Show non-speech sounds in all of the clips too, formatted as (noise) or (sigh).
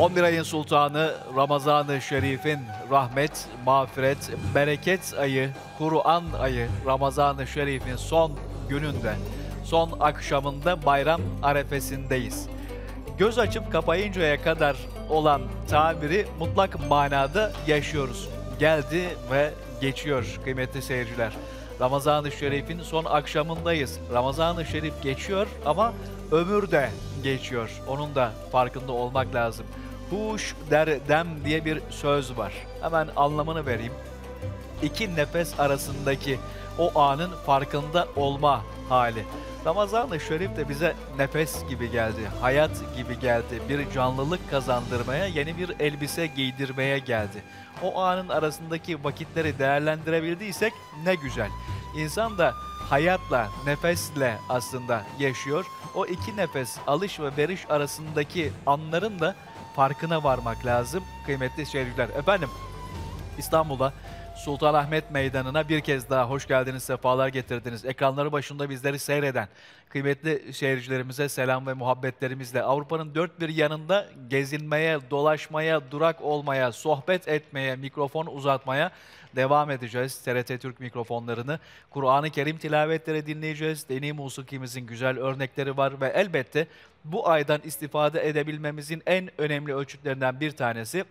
11 ayın sultanı Ramazan-ı Şerif'in rahmet, mağfiret, bereket ayı, Kur'an ayı Ramazan-ı Şerif'in son gününde, son akşamında bayram arefesindeyiz. Göz açıp kapayıncaya kadar olan tabiri mutlak manada yaşıyoruz. Geldi ve geçiyor kıymetli seyirciler. Ramazan-ı Şerif'in son akşamındayız. Ramazan-ı Şerif geçiyor ama ömür de geçiyor. Onun da farkında olmak lazım. Huş der dem diye bir söz var. Hemen anlamını vereyim. İki nefes arasındaki o anın farkında olma hali. Ramazan-ı Şerif de bize nefes gibi geldi, hayat gibi geldi. Bir canlılık kazandırmaya, yeni bir elbise giydirmeye geldi. O anın arasındaki vakitleri değerlendirebildiysek ne güzel. İnsan da hayatla, nefesle aslında yaşıyor. O iki nefes alış ve veriş arasındaki anların da farkına varmak lazım kıymetli seyirciler. Efendim İstanbul'a Sultanahmet Meydanı'na bir kez daha hoş geldiniz, sefalar getirdiniz. Ekranları başında bizleri seyreden kıymetli seyircilerimize selam ve muhabbetlerimizle Avrupa'nın dört bir yanında gezinmeye, dolaşmaya, durak olmaya, sohbet etmeye, mikrofon uzatmaya devam edeceğiz. TRT Türk mikrofonlarını, Kur'an-ı Kerim tilavetleri dinleyeceğiz. Dini musikimizin güzel örnekleri var ve elbette bu aydan istifade edebilmemizin en önemli ölçütlerinden bir tanesi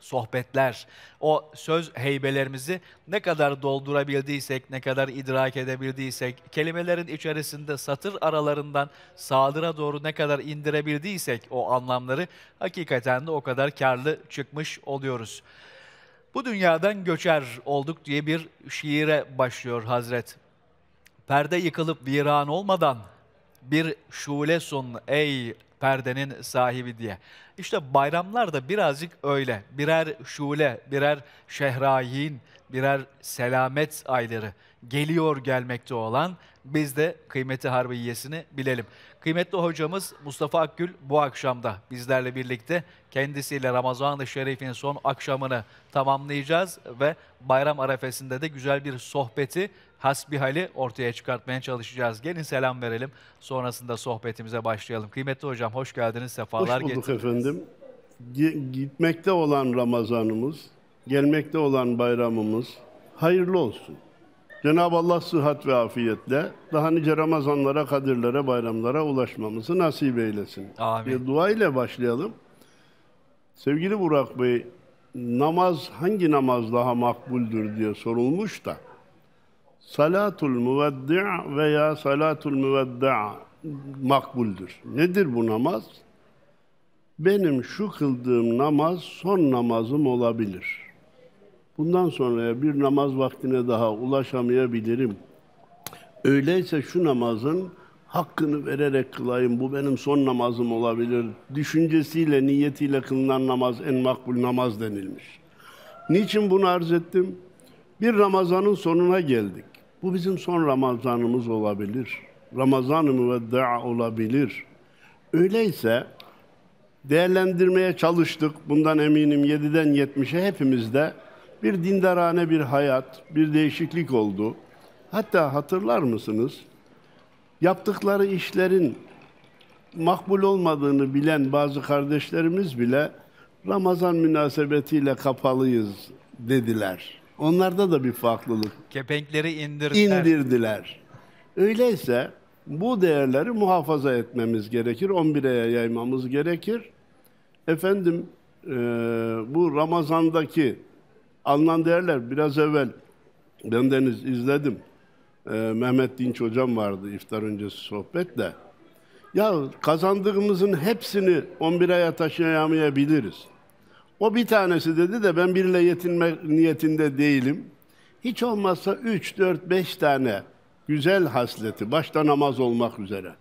sohbetler, o söz heybelerimizi ne kadar doldurabildiysek, ne kadar idrak edebildiysek, kelimelerin içerisinde satır aralarından sağdıra doğru ne kadar indirebildiysek o anlamları hakikaten de o kadar karlı çıkmış oluyoruz. Bu dünyadan göçer olduk diye bir şiire başlıyor Hazret. Perde yıkılıp viran olmadan bir şule sun ey perdenin sahibi diye. İşte bayramlar da birazcık öyle. Birer şule, birer şehrayin, birer selamet ayları geliyor gelmekte olan biz de kıymeti harbiyesini bilelim. Kıymetli hocamız Mustafa Akgül bu akşamda bizlerle birlikte kendisiyle Ramazan-ı Şerif'in son akşamını tamamlayacağız ve bayram arefesinde de güzel bir sohbeti hasbihali ortaya çıkartmaya çalışacağız. Gelin selam verelim. Sonrasında sohbetimize başlayalım. Kıymetli hocam hoş geldiniz. Sefalar Hoş bulduk getirdiniz. efendim. Gi- Gitmekte olan Ramazanımız, gelmekte olan bayramımız hayırlı olsun. Cenab-ı Allah sıhhat ve afiyetle daha nice Ramazanlara, kadirlere, bayramlara ulaşmamızı nasip eylesin. Amin. Bir dua ile başlayalım. Sevgili Burak Bey, namaz hangi namaz daha makbuldür diye sorulmuş da salatul müveddi' veya salatul müvedda' makbuldür. Nedir bu namaz? Benim şu kıldığım namaz son namazım olabilir. Bundan sonraya bir namaz vaktine daha ulaşamayabilirim. Öyleyse şu namazın hakkını vererek kılayım, bu benim son namazım olabilir. Düşüncesiyle, niyetiyle kılınan namaz en makbul namaz denilmiş. Niçin bunu arz ettim? Bir Ramazan'ın sonuna geldik. Bu bizim son Ramazanımız olabilir. Ramazan-ı müvedda olabilir. Öyleyse değerlendirmeye çalıştık. Bundan eminim 7'den 70'e hepimizde bir dindarane bir hayat, bir değişiklik oldu. Hatta hatırlar mısınız? Yaptıkları işlerin makbul olmadığını bilen bazı kardeşlerimiz bile Ramazan münasebetiyle kapalıyız dediler. Onlarda da bir farklılık Kepenkleri indirdiler. indirdiler. Öyleyse bu değerleri muhafaza etmemiz gerekir. 11'e yaymamız gerekir. Efendim e, bu Ramazan'daki alınan değerler biraz evvel bendeniz izledim. E, Mehmet Dinç hocam vardı iftar öncesi sohbetle. Ya kazandığımızın hepsini 11 aya taşıyamayabiliriz. O bir tanesi dedi de ben biriyle yetinme niyetinde değilim. Hiç olmazsa 3, 4, 5 tane güzel hasleti, başta namaz olmak üzere,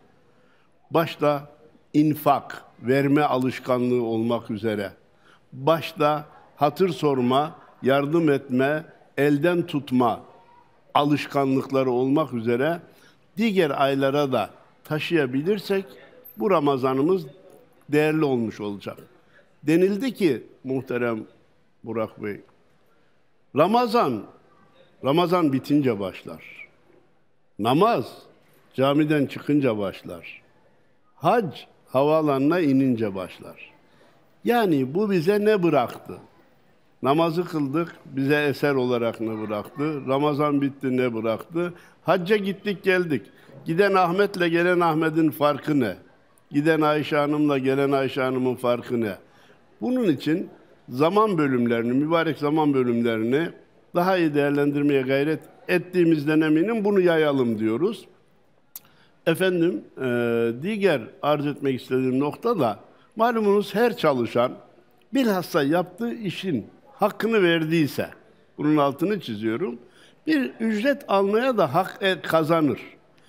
başta infak, verme alışkanlığı olmak üzere, başta hatır sorma, yardım etme, elden tutma alışkanlıkları olmak üzere diğer aylara da taşıyabilirsek bu Ramazanımız değerli olmuş olacak. Denildi ki muhterem Burak Bey, Ramazan, Ramazan bitince başlar. Namaz camiden çıkınca başlar. Hac havaalanına inince başlar. Yani bu bize ne bıraktı? Namazı kıldık, bize eser olarak ne bıraktı? Ramazan bitti ne bıraktı? Hacca gittik geldik. Giden Ahmet'le gelen Ahmet'in farkı ne? Giden Ayşe Hanım'la gelen Ayşe Hanım'ın farkı ne? Bunun için zaman bölümlerini, mübarek zaman bölümlerini daha iyi değerlendirmeye gayret ettiğimizden eminim bunu yayalım diyoruz. Efendim, e, diğer arz etmek istediğim nokta da malumunuz her çalışan bilhassa yaptığı işin hakkını verdiyse, bunun altını çiziyorum, bir ücret almaya da hak e- kazanır.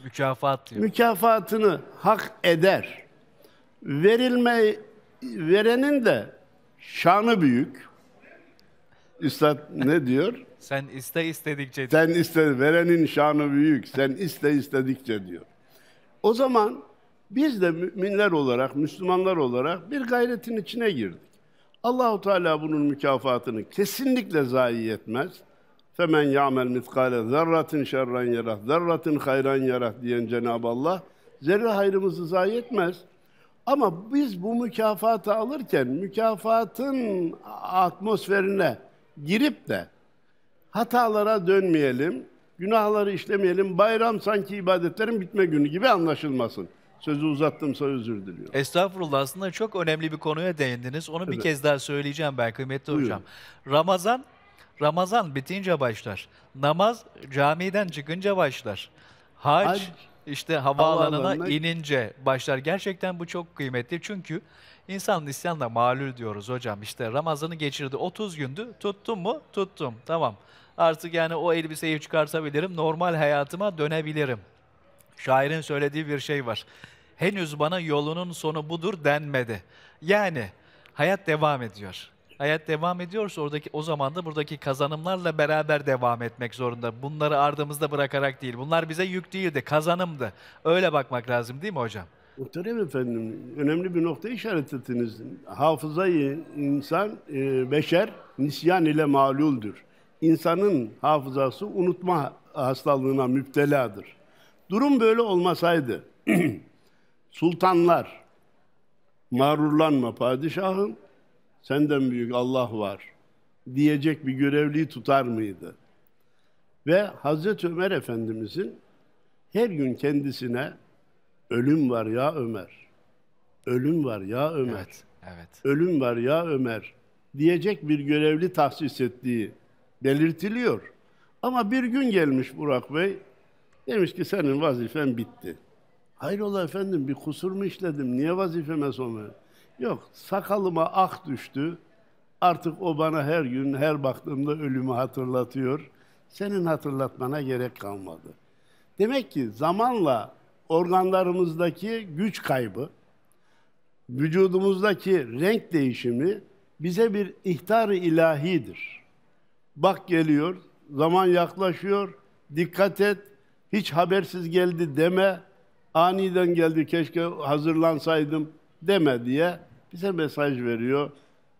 Mükafat diyor. Mükafatını hak eder. Verilme verenin de şanı büyük. Üstad ne diyor? (laughs) Sen iste istedikçe Sen iste, verenin şanı büyük. Sen iste istedikçe diyor. O zaman biz de müminler olarak, Müslümanlar olarak bir gayretin içine girdik. Allahu Teala bunun mükafatını kesinlikle zayi etmez. Femen ya'mel mitkale zerratin şerran yerah, zerratin hayran yerah diyen Cenab-ı Allah zerre hayrımızı zayi etmez. Ama biz bu mükafatı alırken mükafatın atmosferine girip de hatalara dönmeyelim, günahları işlemeyelim. Bayram sanki ibadetlerin bitme günü gibi anlaşılmasın. Sözü uzattımsa özür diliyorum. Estağfurullah aslında çok önemli bir konuya değindiniz. Onu bir Evet. kez daha söyleyeceğim ben kıymetli Buyurun. hocam. Ramazan Ramazan bitince başlar. Namaz camiden çıkınca başlar. Hac, Hac, işte havaalanına havaalanına- inince başlar. Gerçekten bu çok kıymetli çünkü insan isyanla malul diyoruz hocam. İşte Ramazan'ı geçirdi 30 gündü. Tuttum mu? Tuttum. Tamam. Artık yani o elbiseyi çıkartabilirim. Normal hayatıma dönebilirim. Şairin söylediği bir şey var. Henüz bana yolunun sonu budur denmedi. Yani hayat devam ediyor. Hayat devam ediyorsa oradaki o zaman da buradaki kazanımlarla beraber devam etmek zorunda. Bunları ardımızda bırakarak değil. Bunlar bize yük değildi, kazanımdı. Öyle bakmak lazım değil mi hocam? Muhterem efendim, önemli bir nokta işaret ettiniz. Hafızayı insan, e, beşer nisyan ile maluldür. İnsanın hafızası unutma hastalığına müpteladır. Durum böyle olmasaydı, (clears throat) sultanlar, mağrurlanma padişahım, senden büyük Allah var diyecek bir görevliyi tutar mıydı? Ve Hazreti Ömer Efendimizin her gün kendisine Ölüm var ya Ömer. Ölüm var ya Ömer. Evet, evet. Ölüm var ya Ömer diyecek bir görevli tahsis ettiği belirtiliyor. Ama bir gün gelmiş Burak Bey, demiş ki senin vazifen bitti. Hayrola efendim bir kusur mu işledim? Niye vazifeme son ver? Yok, sakalıma ak düştü. Artık o bana her gün, her baktığımda ölümü hatırlatıyor. Senin hatırlatmana gerek kalmadı. Demek ki zamanla organlarımızdaki güç kaybı, vücudumuzdaki renk değişimi bize bir ihtar-ı ilahidir. Bak geliyor, zaman yaklaşıyor, dikkat et, hiç habersiz geldi deme, aniden geldi keşke hazırlansaydım deme diye bize mesaj veriyor.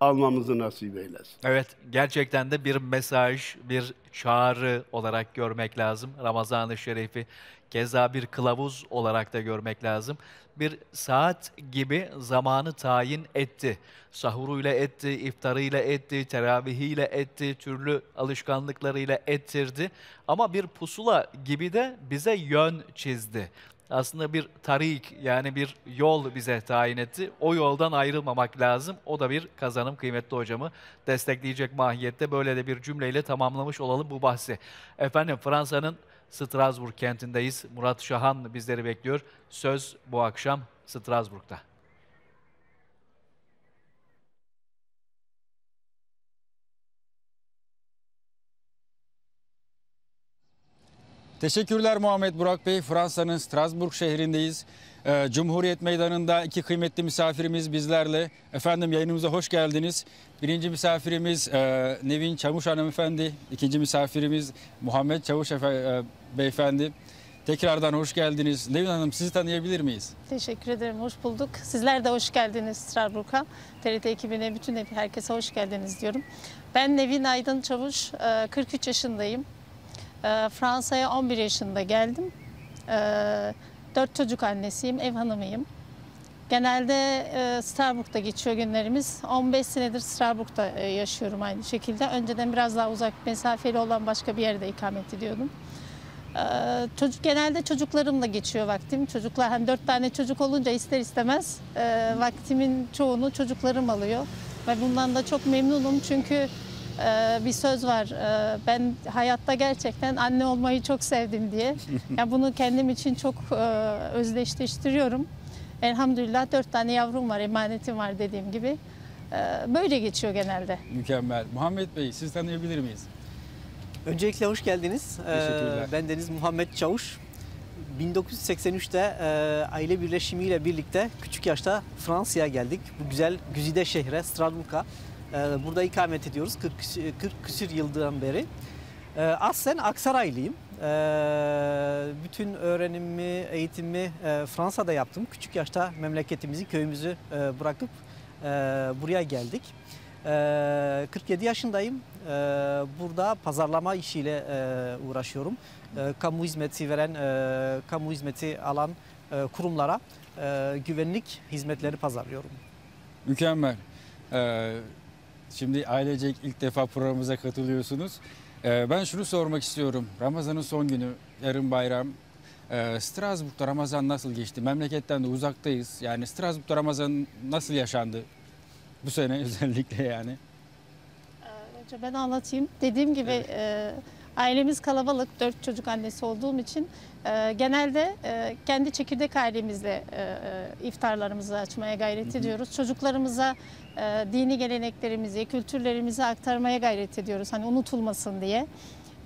Almamızı nasip eylesin. Evet, gerçekten de bir mesaj, bir çağrı olarak görmek lazım. Ramazan-ı Şerif'i keza bir kılavuz olarak da görmek lazım. Bir saat gibi zamanı tayin etti. Sahuruyla etti, iftarıyla etti, teravihiyle etti, türlü alışkanlıklarıyla ettirdi. Ama bir pusula gibi de bize yön çizdi aslında bir tarik yani bir yol bize tayin etti. O yoldan ayrılmamak lazım. O da bir kazanım kıymetli hocamı destekleyecek mahiyette böyle de bir cümleyle tamamlamış olalım bu bahsi. Efendim Fransa'nın Strasbourg kentindeyiz. Murat Şahan bizleri bekliyor. Söz bu akşam Strasbourg'da. Teşekkürler Muhammed Burak Bey. Fransa'nın Strasbourg şehrindeyiz. Ee, Cumhuriyet Meydanı'nda iki kıymetli misafirimiz bizlerle. Efendim yayınımıza hoş geldiniz. Birinci misafirimiz e, Nevin Çavuş hanımefendi. İkinci misafirimiz Muhammed Çavuş e, beyefendi. Tekrardan hoş geldiniz. Nevin Hanım sizi tanıyabilir miyiz? Teşekkür ederim, hoş bulduk. Sizler de hoş geldiniz Strasbourg'a. TRT ekibine, bütün herkese hoş geldiniz diyorum. Ben Nevin Aydın Çavuş, e, 43 yaşındayım. E, Fransa'ya 11 yaşında geldim. Dört çocuk annesiyim, ev hanımıyım. Genelde e, Starbuck'ta geçiyor günlerimiz. 15 senedir Starbuck'ta e, yaşıyorum aynı şekilde. Önceden biraz daha uzak mesafeli olan başka bir yerde ikamet ediyordum. E, çocuk genelde çocuklarımla geçiyor vaktim. Çocuklar hem dört tane çocuk olunca ister istemez e, vaktimin çoğunu çocuklarım alıyor. Ve bundan da çok memnunum çünkü e, bir söz var. E, ben hayatta gerçekten anne olmayı çok sevdim diye. (laughs) Yani bunu kendim için çok e, özdeşleştiriyorum. Elhamdülillah dört tane yavrum var, emanetim var dediğim gibi. E, böyle geçiyor genelde. Mükemmel. Muhammed Bey siz tanıyabilir miyiz? Öncelikle hoş geldiniz. Ee, Teşekkürler. Ben Deniz Muhammed Çavuş. 1983'te e, aile birleşimiyle birlikte küçük yaşta Fransa'ya geldik. Bu güzel güzide şehre Strasbourg'a. E, burada ikamet ediyoruz 40, küsü- 40 küsür yıldan beri. E, aslen Aksaraylıyım. E, bütün öğrenimimi, eğitimimi e, Fransa'da yaptım. Küçük yaşta memleketimizi, köyümüzü e, bırakıp e, buraya geldik. E, 47 yaşındayım. Burada pazarlama işiyle e, uğraşıyorum. Kamu hizmeti veren, kamu hizmeti alan kurumlara güvenlik hizmetleri pazarlıyorum. Mükemmel. Ee, şimdi ailecek ilk defa programımıza katılıyorsunuz. Ee, ben şunu sormak istiyorum. Ramazan'ın son günü, yarın bayram. Ee, Strasbourg'da Ramazan nasıl geçti? Memleketten de uzaktayız. Yani Strasbourg'da Ramazan nasıl yaşandı? Bu sene (laughs) özellikle yani. Önce ben anlatayım. Dediğim gibi Evet. e, ailemiz kalabalık, dört çocuk annesi olduğum için e, genelde e, kendi çekirdek ailemizle e, e, iftarlarımızı açmaya gayret ediyoruz. Çocuklarımıza e, dini geleneklerimizi, kültürlerimizi aktarmaya gayret ediyoruz. Hani unutulmasın diye.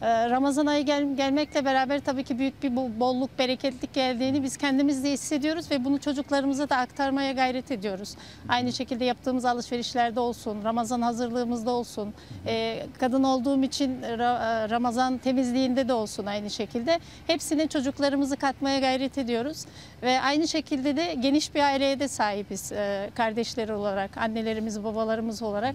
E, Ramazan ayı gel- gelmekle beraber tabii ki büyük bir bo- bolluk, bereketlik geldiğini biz kendimiz de hissediyoruz ve bunu çocuklarımıza da aktarmaya gayret ediyoruz. Aynı şekilde yaptığımız alışverişlerde olsun, Ramazan hazırlığımızda olsun, e, kadın olduğum için e, Ramazan temizliğinde de olsun aynı şekilde. Hepsine çocuklarımızı katmaya gayret ediyoruz. Ve aynı şekilde de geniş bir aileye de sahibiz e, kardeşleri olarak, annelerimiz, babalarımız olarak.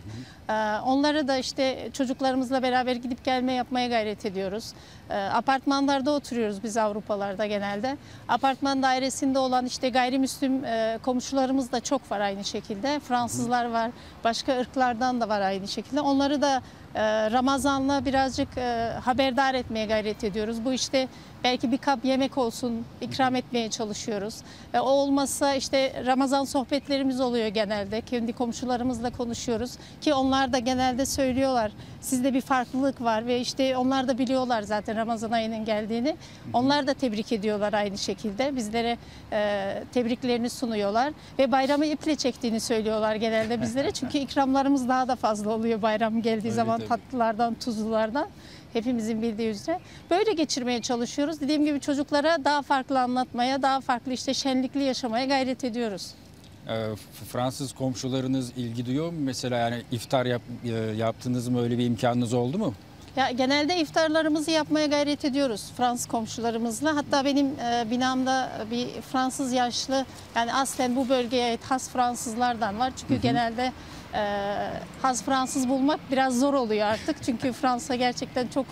E, onlara da işte çocuklarımızla beraber gidip gelme yapmaya gayret ediyoruz. E, apartmanlarda oturuyoruz biz Avrupalarda genelde. Apartman dairesinde olan işte gayrimüslim e, komşularımız da çok var aynı şekilde. Fransızlar var, başka ırklardan da var aynı şekilde. Onları da e, Ramazan'la birazcık e, haberdar etmeye gayret ediyoruz. Bu işte belki bir kap yemek olsun ikram etmeye çalışıyoruz. O olmazsa işte Ramazan sohbetlerimiz oluyor genelde. Kendi komşularımızla konuşuyoruz ki onlar da genelde söylüyorlar. Sizde bir farklılık var ve işte onlar da biliyorlar zaten Ramazan ayının geldiğini. Onlar da tebrik ediyorlar aynı şekilde. Bizlere e, tebriklerini sunuyorlar ve bayramı iple çektiğini söylüyorlar genelde bizlere. (laughs) Çünkü ikramlarımız daha da fazla oluyor bayram geldiği Tabii, zaman tabii. tatlılardan, tuzlulardan. Hepimizin bildiği üzere. Böyle geçirmeye çalışıyoruz. Dediğim gibi çocuklara daha farklı anlatmaya, daha farklı işte şenlikli yaşamaya gayret ediyoruz. Ee, Fransız komşularınız ilgi duyuyor mu? Mesela yani iftar yap, e, yaptınız mı? Öyle bir imkanınız oldu mu? Ya genelde iftarlarımızı yapmaya gayret ediyoruz Fransız komşularımızla. Hatta benim e, binamda bir Fransız yaşlı yani aslen bu bölgeye ait has Fransızlardan var. Çünkü genelde e, has Fransız bulmak biraz zor oluyor artık. Çünkü Fransa gerçekten çok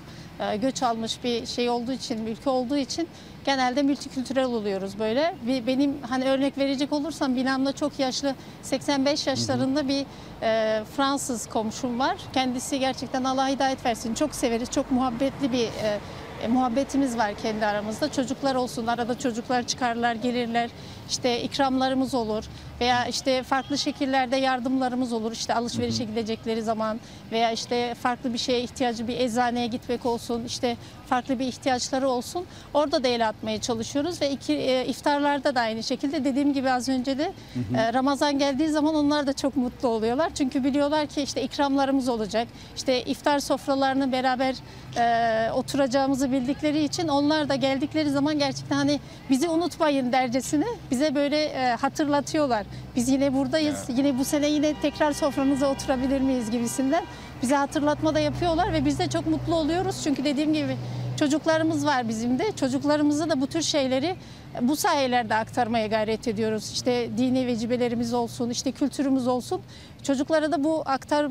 göç almış bir şey olduğu için, ülke olduğu için genelde multikültürel oluyoruz böyle. Bir, benim hani örnek verecek olursam binamda çok yaşlı 85 yaşlarında bir e, Fransız komşum var. Kendisi gerçekten Allah hidayet versin. Çok severiz. Çok muhabbetli bir e, e, muhabbetimiz var kendi aramızda. Çocuklar olsun, arada çocuklar çıkarlar, gelirler. İşte ikramlarımız olur veya işte farklı şekillerde yardımlarımız olur. İşte alışverişe gidecekleri zaman veya işte farklı bir şeye ihtiyacı bir eczaneye gitmek olsun, işte farklı bir ihtiyaçları olsun. Orada da el atmaya çalışıyoruz ve iki, e, iftarlarda da aynı şekilde dediğim gibi az önce de e, Ramazan geldiği zaman onlar da çok mutlu oluyorlar. Çünkü biliyorlar ki işte ikramlarımız olacak. İşte iftar sofralarını beraber e, oturacağımızı bildikleri için onlar da geldikleri zaman gerçekten hani bizi unutmayın dercesine bize böyle e, hatırlatıyorlar. Biz yine buradayız. Yine bu sene yine tekrar sofranıza oturabilir miyiz gibisinden bize hatırlatma da yapıyorlar ve biz de çok mutlu oluyoruz. Çünkü dediğim gibi çocuklarımız var bizim de. Çocuklarımıza da bu tür şeyleri bu sayelerde aktarmaya gayret ediyoruz. İşte dini vecibelerimiz olsun, işte kültürümüz olsun. Çocuklara da bu aktar,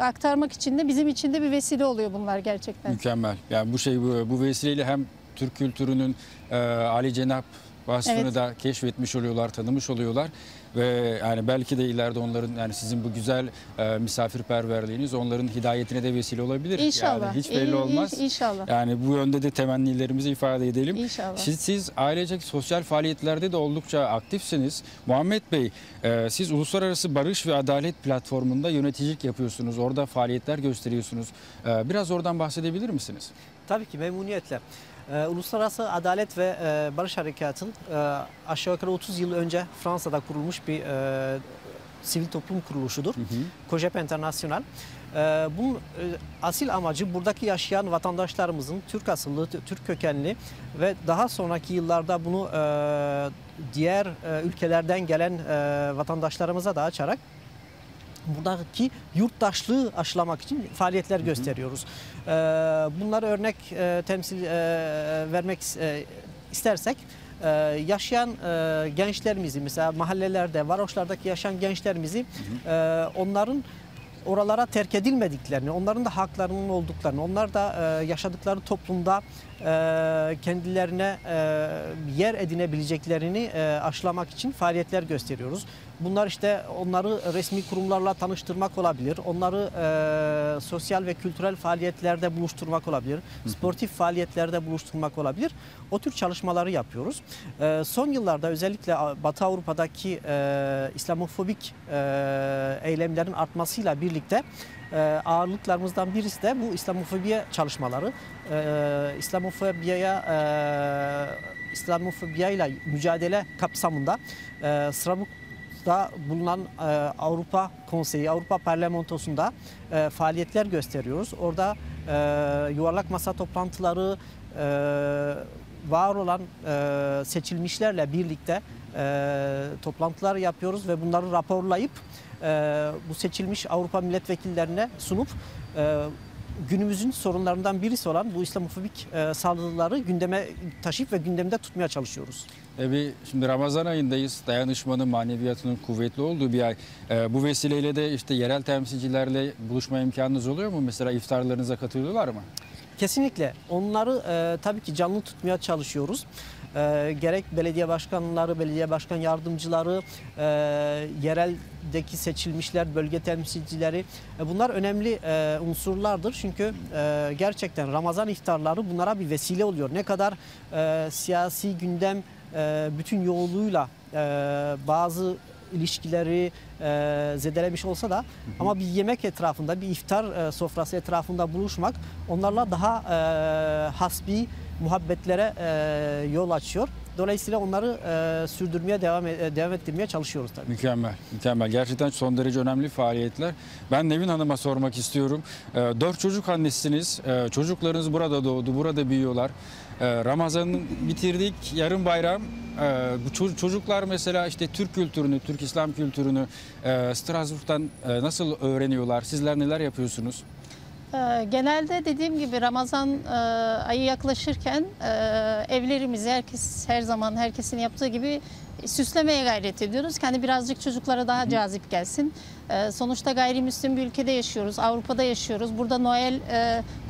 aktarmak için de bizim için de bir vesile oluyor bunlar gerçekten. Mükemmel. Yani bu şey bu, bu vesileyle hem Türk kültürünün e, Ali Cenap vasfını Evet. da keşfetmiş oluyorlar, tanımış oluyorlar. Ve yani belki de ileride onların yani sizin bu güzel e, misafirperverliğiniz onların hidayetine de vesile olabilir. İnşallah. Yani hiç belli İyi- olmaz. İnşallah. Yani bu yönde de temennilerimizi ifade edelim. İnşallah. Siz, siz ailecek sosyal faaliyetlerde de oldukça aktifsiniz. Muhammed Bey, e, siz Uluslararası Barış ve Adalet Platformu'nda yöneticilik yapıyorsunuz. Orada faaliyetler gösteriyorsunuz. E, biraz oradan bahsedebilir misiniz? Tabii ki memnuniyetle. Ee, Uluslararası Adalet ve e, Barış Harekatı'nın e, aşağı yukarı 30 yıl önce Fransa'da kurulmuş bir e, sivil toplum kuruluşudur. COGEP International. Ee, bunun e, asil amacı buradaki yaşayan vatandaşlarımızın Türk asıllı, Türk kökenli ve daha sonraki yıllarda bunu e, diğer e, ülkelerden gelen e, vatandaşlarımıza da açarak buradaki yurttaşlığı aşılamak için faaliyetler gösteriyoruz. Ee, bunları örnek e, temsil e, vermek e, istersek e, yaşayan e, gençlerimizi mesela mahallelerde, varoşlardaki yaşayan gençlerimizi e, onların oralara terk edilmediklerini, onların da haklarının olduklarını, onlar da e, yaşadıkları toplumda e, kendilerine e, yer edinebileceklerini e, aşılamak için faaliyetler gösteriyoruz. Bunlar işte onları resmi kurumlarla tanıştırmak olabilir, onları e, sosyal ve kültürel faaliyetlerde buluşturmak olabilir, sportif faaliyetlerde buluşturmak olabilir. O tür çalışmaları yapıyoruz. E, son yıllarda özellikle Batı Avrupa'daki e, İslamofobik e, eylemlerin artmasıyla birlikte e, ağırlıklarımızdan birisi de bu İslamofobiye çalışmaları. E, İslamofobiye e, İslamofobiya mücadele kapsamında e, Strasbourg'da bulunan e, Avrupa Konseyi, Avrupa Parlamentosu'nda e, faaliyetler gösteriyoruz. Orada e, yuvarlak masa toplantıları, e, var olan e, seçilmişlerle birlikte e, toplantılar yapıyoruz ve bunları raporlayıp e, bu seçilmiş Avrupa milletvekillerine sunup e, günümüzün sorunlarından birisi olan bu İslamofobik e, saldırıları gündeme taşıyıp ve gündemde tutmaya çalışıyoruz. Tabii şimdi Ramazan ayındayız. Dayanışmanın, maneviyatının kuvvetli olduğu bir ay. Bu vesileyle de işte yerel temsilcilerle buluşma imkanınız oluyor mu? Mesela iftarlarınıza katılıyorlar mı? Kesinlikle. Onları e, tabii ki canlı tutmaya çalışıyoruz. E, gerek belediye başkanları, belediye başkan yardımcıları, e, yereldeki seçilmişler, bölge temsilcileri e, bunlar önemli e, unsurlardır. Çünkü e, gerçekten Ramazan iftarları bunlara bir vesile oluyor. Ne kadar e, siyasi gündem e, bütün yoğunluğuyla e, bazı ilişkileri e, zedelemiş olsa da ama bir yemek etrafında, bir iftar e, sofrası etrafında buluşmak onlarla daha e, hasbi muhabbetlere e, yol açıyor. Dolayısıyla onları e, sürdürmeye devam e, devam ettirmeye çalışıyoruz tabii. Mükemmel, mükemmel. Gerçekten son derece önemli faaliyetler. Ben Nevin Hanım'a sormak istiyorum. Ee, Dört çocuk annesiniz. Ee, Çocuklarınız burada doğdu, burada büyüyorlar. Ee, Ramazan'ı bitirdik, yarın bayram. Ee, Bu ço- çocuklar mesela işte Türk kültürünü, Türk İslam kültürünü e, Strasbourg'dan e, nasıl öğreniyorlar? Sizler neler yapıyorsunuz? Ee, Genelde dediğim gibi Ramazan e, ayı yaklaşırken e, evlerimizi herkes her zaman herkesin yaptığı gibi süslemeye gayret ediyoruz. Kendi birazcık çocuklara daha cazip gelsin. E, Sonuçta gayrimüslim bir ülkede yaşıyoruz, Avrupa'da yaşıyoruz. Burada Noel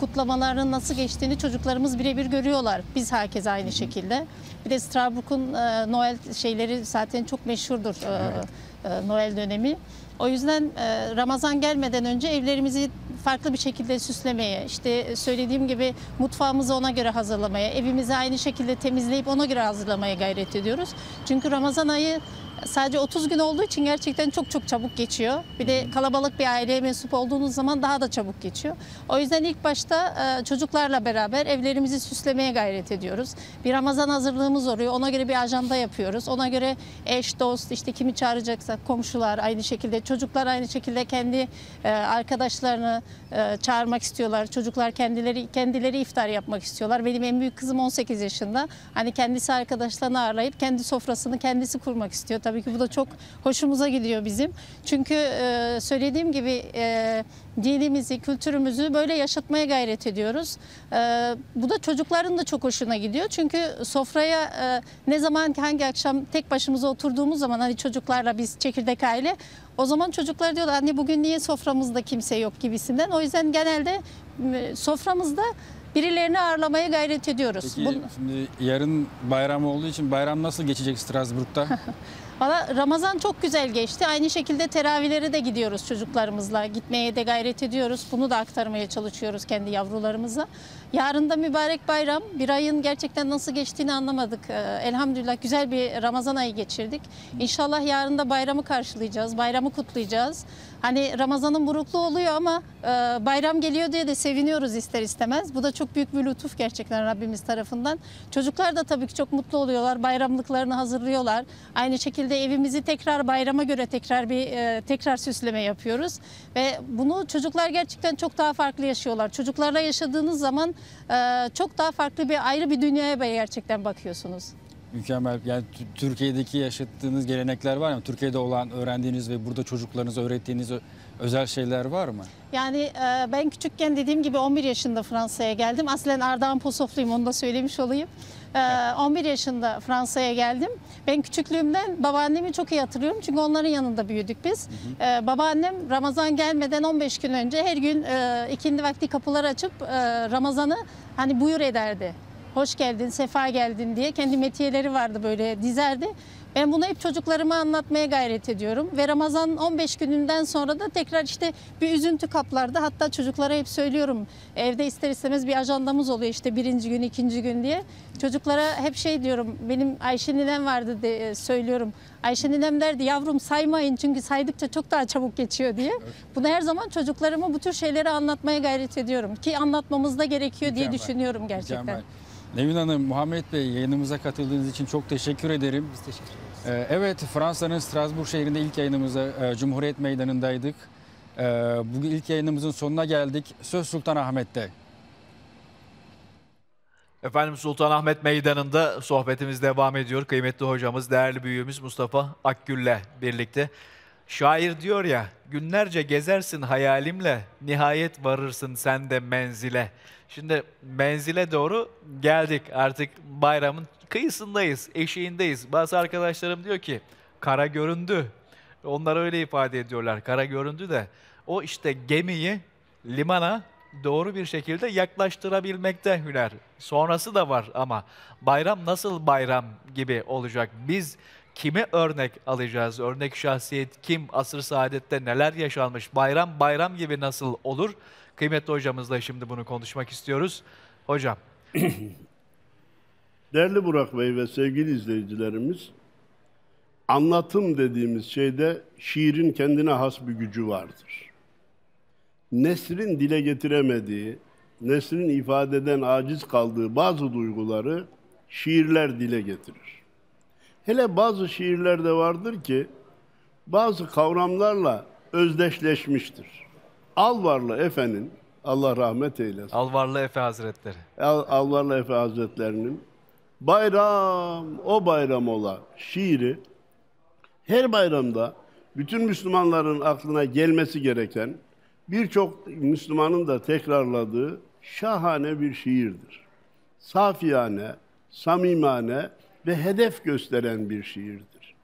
kutlamalarının nasıl geçtiğini çocuklarımız birebir görüyorlar. Biz herkes aynı şekilde. Bir de Strasbourg'un Noel şeyleri zaten çok meşhurdur. e, e, Noel dönemi. O yüzden e, Ramazan gelmeden önce evlerimizi farklı bir şekilde süslemeye, işte söylediğim gibi mutfağımızı ona göre hazırlamaya, evimizi aynı şekilde temizleyip ona göre hazırlamaya gayret ediyoruz. Çünkü Ramazan ayı sadece 30 gün olduğu için gerçekten çok çok çabuk geçiyor. Bir de kalabalık bir aileye mensup olduğunuz zaman daha da çabuk geçiyor. O yüzden ilk başta e, çocuklarla beraber evlerimizi süslemeye gayret ediyoruz. Bir Ramazan hazırlığımız oluyor. Ona göre bir ajanda yapıyoruz. Ona göre eş, dost, işte kimi çağıracaksak komşular aynı şekilde, çocuklar aynı şekilde kendi e, arkadaşlarını e, çağırmak istiyorlar. Çocuklar kendileri kendileri iftar yapmak istiyorlar. Benim en büyük kızım 18 yaşında. Hani kendisi arkadaşlarını ağırlayıp kendi sofrasını kendisi kurmak istiyor. Tabii ki bu da çok hoşumuza gidiyor bizim. Çünkü e, söylediğim gibi e, dinimizi, kültürümüzü böyle yaşatmaya gayret ediyoruz. E, bu da çocukların da çok hoşuna gidiyor. Çünkü sofraya e, ne zaman hangi akşam tek başımıza oturduğumuz zaman hani çocuklarla biz çekirdek aile o zaman çocuklar diyorlar anne bugün niye soframızda kimse yok gibisinden. O yüzden genelde soframızda birilerini ağırlamaya gayret ediyoruz. Peki Bu- şimdi yarın bayram olduğu için bayram nasıl geçecek Strasbourg'da? (laughs) Valla Ramazan çok güzel geçti. Aynı şekilde teravihlere de gidiyoruz çocuklarımızla. Gitmeye de gayret ediyoruz. Bunu da aktarmaya çalışıyoruz kendi yavrularımıza. Yarın da mübarek bayram. Bir ayın gerçekten nasıl geçtiğini anlamadık. Ee, elhamdülillah güzel bir Ramazan ayı geçirdik. İnşallah yarın da bayramı karşılayacağız. Bayramı kutlayacağız. Hani Ramazan'ın burukluğu oluyor ama e, bayram geliyor diye de seviniyoruz ister istemez. Bu da çok büyük bir lütuf gerçekten Rabbimiz tarafından. Çocuklar da tabii ki çok mutlu oluyorlar. Bayramlıklarını hazırlıyorlar. Aynı şekilde evimizi tekrar bayrama göre tekrar bir e, tekrar süsleme yapıyoruz. Ve bunu çocuklar gerçekten çok daha farklı yaşıyorlar. Çocuklarla yaşadığınız zaman çok daha farklı bir ayrı bir dünyaya gerçekten bakıyorsunuz. Mükemmel. Yani Tü- Türkiye'deki yaşattığınız gelenekler var mı? Türkiye'de olan öğrendiğiniz ve burada çocuklarınıza öğrettiğiniz özel şeyler var mı? Yani e, ben küçükken dediğim gibi 11 yaşında Fransa'ya geldim. Aslen Ardahan Posofluyum onu da söylemiş olayım. E, 11 yaşında Fransa'ya geldim. Ben küçüklüğümden babaannemi çok iyi hatırlıyorum. Çünkü onların yanında büyüdük biz. E, babaannem Ramazan gelmeden 15 gün önce her gün e, ikindi vakti kapılar açıp e, Ramazan'ı hani buyur ederdi. Hoş geldin, sefa geldin diye kendi metiyeleri vardı böyle dizerdi. Ben bunu hep çocuklarıma anlatmaya gayret ediyorum. Ve Ramazan 15 gününden sonra da tekrar işte bir üzüntü kaplardı. Hatta çocuklara hep söylüyorum. Evde ister istemez bir ajandamız oluyor işte birinci gün, ikinci gün diye. Çocuklara hep şey diyorum. Benim Ayşe ninem vardı de e, söylüyorum. Ayşe ninem derdi yavrum saymayın çünkü saydıkça çok daha çabuk geçiyor diye. Bunu her zaman çocuklarıma bu tür şeyleri anlatmaya gayret ediyorum. Ki anlatmamız da gerekiyor diye Mükemmel. düşünüyorum gerçekten. Mükemmel. Nevin Hanım, Muhammed Bey yayınımıza katıldığınız için çok teşekkür ederim. Biz teşekkür ederiz. Ee, Evet, Fransa'nın Strasbourg şehrinde ilk yayınımızda e, Cumhuriyet Meydanı'ndaydık. Ee, Bugün ilk yayınımızın sonuna geldik. Söz Sultan Ahmet'te. Efendim Sultanahmet Meydanı'nda sohbetimiz devam ediyor. Kıymetli hocamız, değerli büyüğümüz Mustafa Akgül'le birlikte. Şair diyor ya, günlerce gezersin hayalimle, nihayet varırsın sen de menzile. Şimdi menzile doğru geldik. Artık bayramın kıyısındayız, eşiğindeyiz. Bazı arkadaşlarım diyor ki, kara göründü. Onlar öyle ifade ediyorlar, kara göründü de. O işte gemiyi limana doğru bir şekilde yaklaştırabilmekte hüner. Sonrası da var ama bayram nasıl bayram gibi olacak? Biz kime örnek alacağız? Örnek şahsiyet kim? Asır saadette neler yaşanmış? Bayram bayram gibi nasıl olur? Kıymetli hocamızla şimdi bunu konuşmak istiyoruz. Hocam, (clears throat) Değerli Burak Bey ve sevgili izleyicilerimiz, anlatım dediğimiz şeyde şiirin kendine has bir gücü vardır. Nesrin dile getiremediği, nesrin ifadeden aciz kaldığı bazı duyguları şiirler dile getirir. Hele bazı şiirlerde vardır ki bazı kavramlarla özdeşleşmiştir. Alvarlı Efe'nin, Allah rahmet eylesin, Alvarlı Efe Hazretleri. Al- Alvarlı Efe Hazretlerinin bayram, o bayram ola şiiri her bayramda bütün Müslümanların aklına gelmesi gereken birçok Müslümanın da tekrarladığı şahane bir şiirdir. Safiyane, samimane ve hedef gösteren bir şiirdir.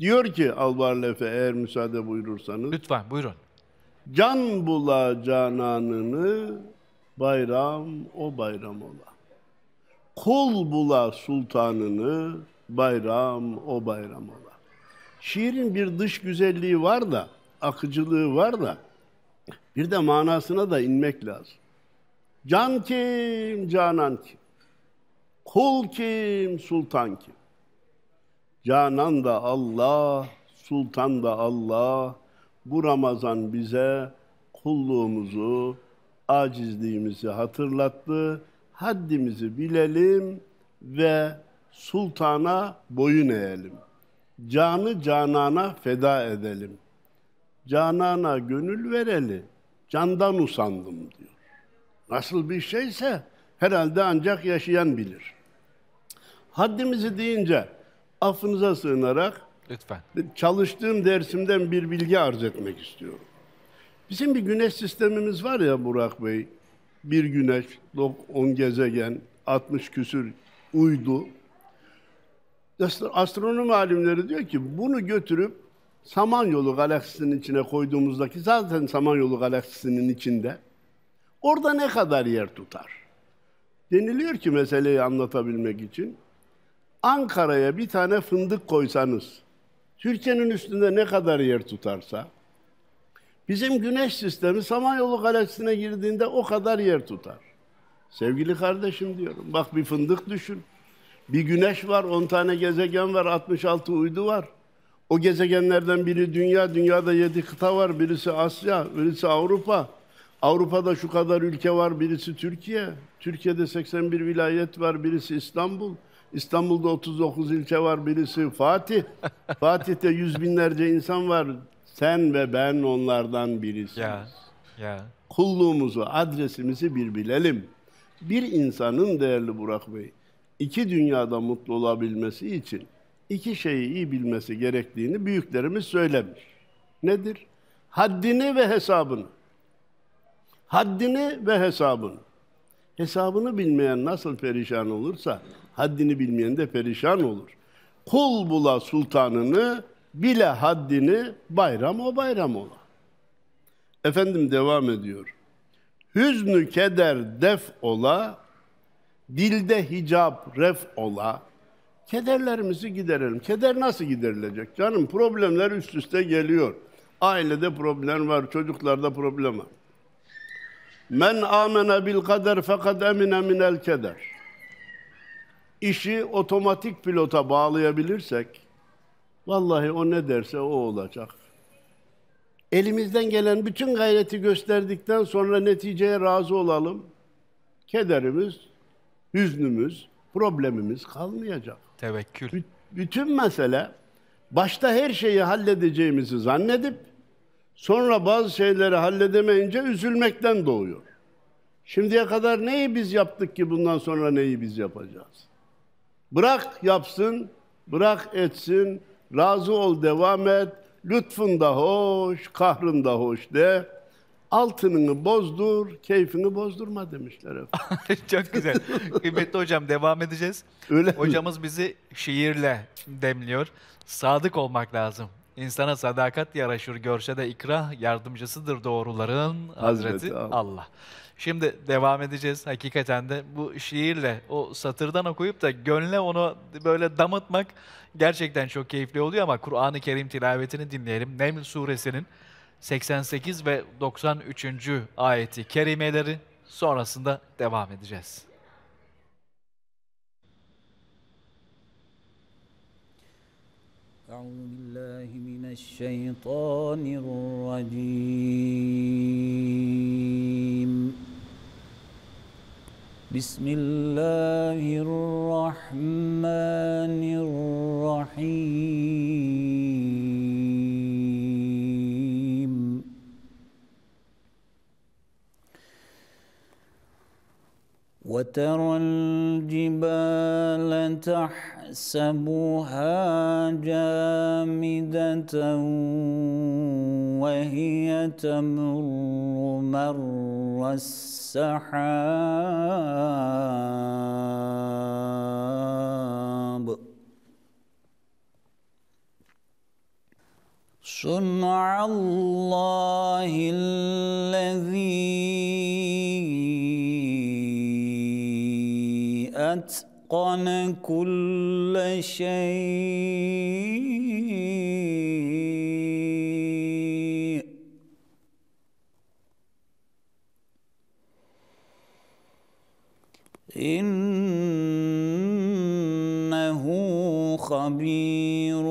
Diyor ki Alvarlı Efe eğer müsaade buyurursanız Lütfen buyurun. Can bula cananını, bayram o bayram ola. Kul bula sultanını, bayram o bayram ola. Şiirin bir dış güzelliği var da, akıcılığı var da, bir de manasına da inmek lazım. Can kim, canan kim? Kul kim, sultan kim? Canan da Allah, sultan da Allah. Bu Ramazan bize kulluğumuzu, acizliğimizi hatırlattı. Haddimizi bilelim ve sultana boyun eğelim. Canı canana feda edelim. Canana gönül vereli, candan usandım diyor. Nasıl bir şeyse herhalde ancak yaşayan bilir. Haddimizi deyince affınıza sığınarak Lütfen. çalıştığım dersimden bir bilgi arz etmek istiyorum. Bizim bir güneş sistemimiz var ya Burak Bey. Bir güneş, 10 gezegen, 60 küsür uydu. Astro- Astronomi alimleri diyor ki bunu götürüp Samanyolu galaksisinin içine koyduğumuzdaki zaten Samanyolu galaksisinin içinde orada ne kadar yer tutar? Deniliyor ki meseleyi anlatabilmek için Ankara'ya bir tane fındık koysanız Türkiye'nin üstünde ne kadar yer tutarsa, bizim güneş sistemi Samanyolu Galaksisi'ne girdiğinde o kadar yer tutar. Sevgili kardeşim diyorum, bak bir fındık düşün. Bir güneş var, 10 tane gezegen var, 66 uydu var. O gezegenlerden biri dünya, dünyada 7 kıta var. Birisi Asya, birisi Avrupa. Avrupa'da şu kadar ülke var, birisi Türkiye. Türkiye'de 81 vilayet var, birisi İstanbul. İstanbul'da 39 ilçe var, birisi Fatih. (laughs) Fatih'te yüz binlerce insan var. Sen ve ben onlardan birisiyiz. Ya. Ya. Kulluğumuzu, adresimizi bir bilelim. Bir insanın değerli Burak Bey, iki dünyada mutlu olabilmesi için iki şeyi iyi bilmesi gerektiğini büyüklerimiz söylemiş. Nedir? Haddini ve hesabını. Haddini ve hesabını. Hesabını bilmeyen nasıl perişan olursa, haddini bilmeyen de perişan olur. Kul bula sultanını, bile haddini, bayram o bayram ola. Efendim devam ediyor. Hüznü keder def ola, dilde hicap ref ola, kederlerimizi giderelim. Keder nasıl giderilecek? Canım problemler üst üste geliyor. Ailede problem var, çocuklarda problem var. Men amene bil kader fekad emine minel keder. İşi otomatik pilota bağlayabilirsek, vallahi o ne derse o olacak. Elimizden gelen bütün gayreti gösterdikten sonra neticeye razı olalım. Kederimiz, hüznümüz, problemimiz kalmayacak. Tevekkül. Bü- bütün mesele başta her şeyi halledeceğimizi zannedip sonra bazı şeyleri halledemeyince üzülmekten doğuyor. Şimdiye kadar neyi biz yaptık ki bundan sonra neyi biz yapacağız? Bırak yapsın, bırak etsin, razı ol devam et, lütfun da hoş, kahrın da hoş de, altınını bozdur, keyfini bozdurma demişler efendim. (laughs) Çok güzel. Kıymetli hocam devam edeceğiz. Öyle mi? Hocamız bizi şiirle demliyor. Sadık olmak lazım. İnsana sadakat yaraşır, görse de ikrah yardımcısıdır doğruların Hazreti, Hazreti Allah. Allah. Şimdi devam edeceğiz. Hakikaten de bu şiirle o satırdan okuyup da gönle onu böyle damıtmak gerçekten çok keyifli oluyor ama Kur'an-ı Kerim tilavetini dinleyelim. Neml suresinin 88 ve 93. ayeti kerimeleri sonrasında devam edeceğiz. أعوذ بالله من الشيطان الرجيم بسم الله الرحمن الرحيم. وترى الجبال تحسبها جامدة وهي تمر مر السحاب. صنع الله الذي أتقن كل شيء. إنه خبير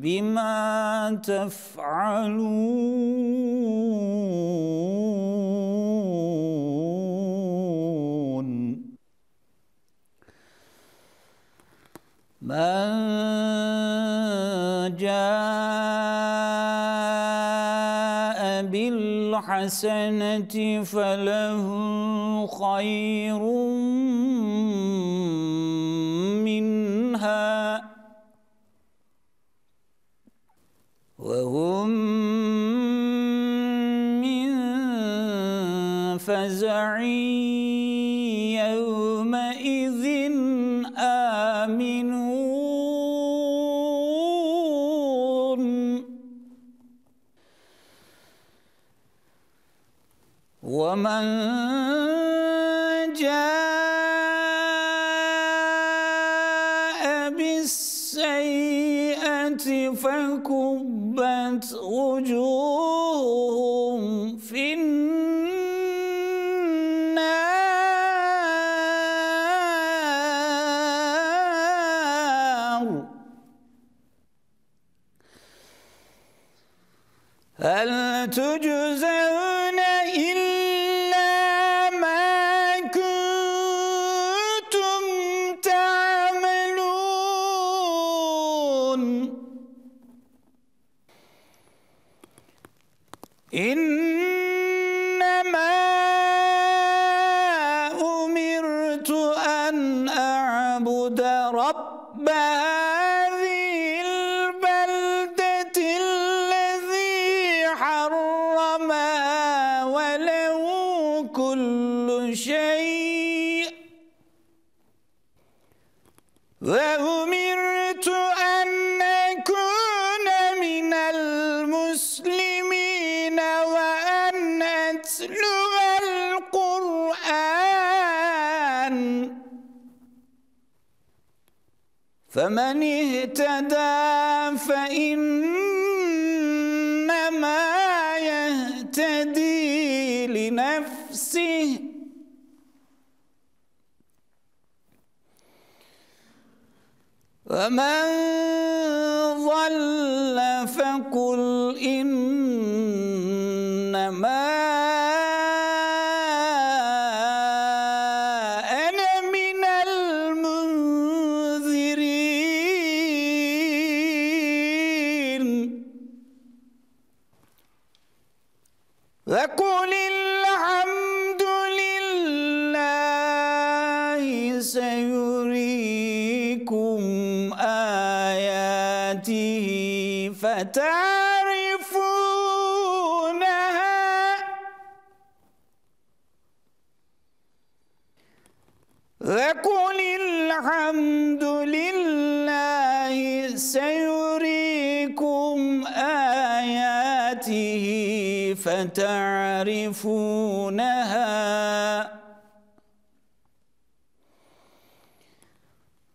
بما تفعلون. من بالحسنة فله خير منها. وهم من فزع ومن وأمرت أن أكون من المسلمين وأن أتلو القرآن. فمن اهتدى فإنما ومن فتعرفونها.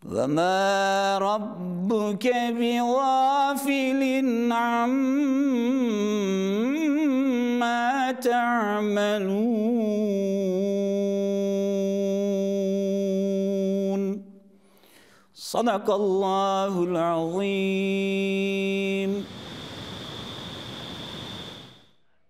وما ربك بغافل عما تعملون. صدق الله العظيم.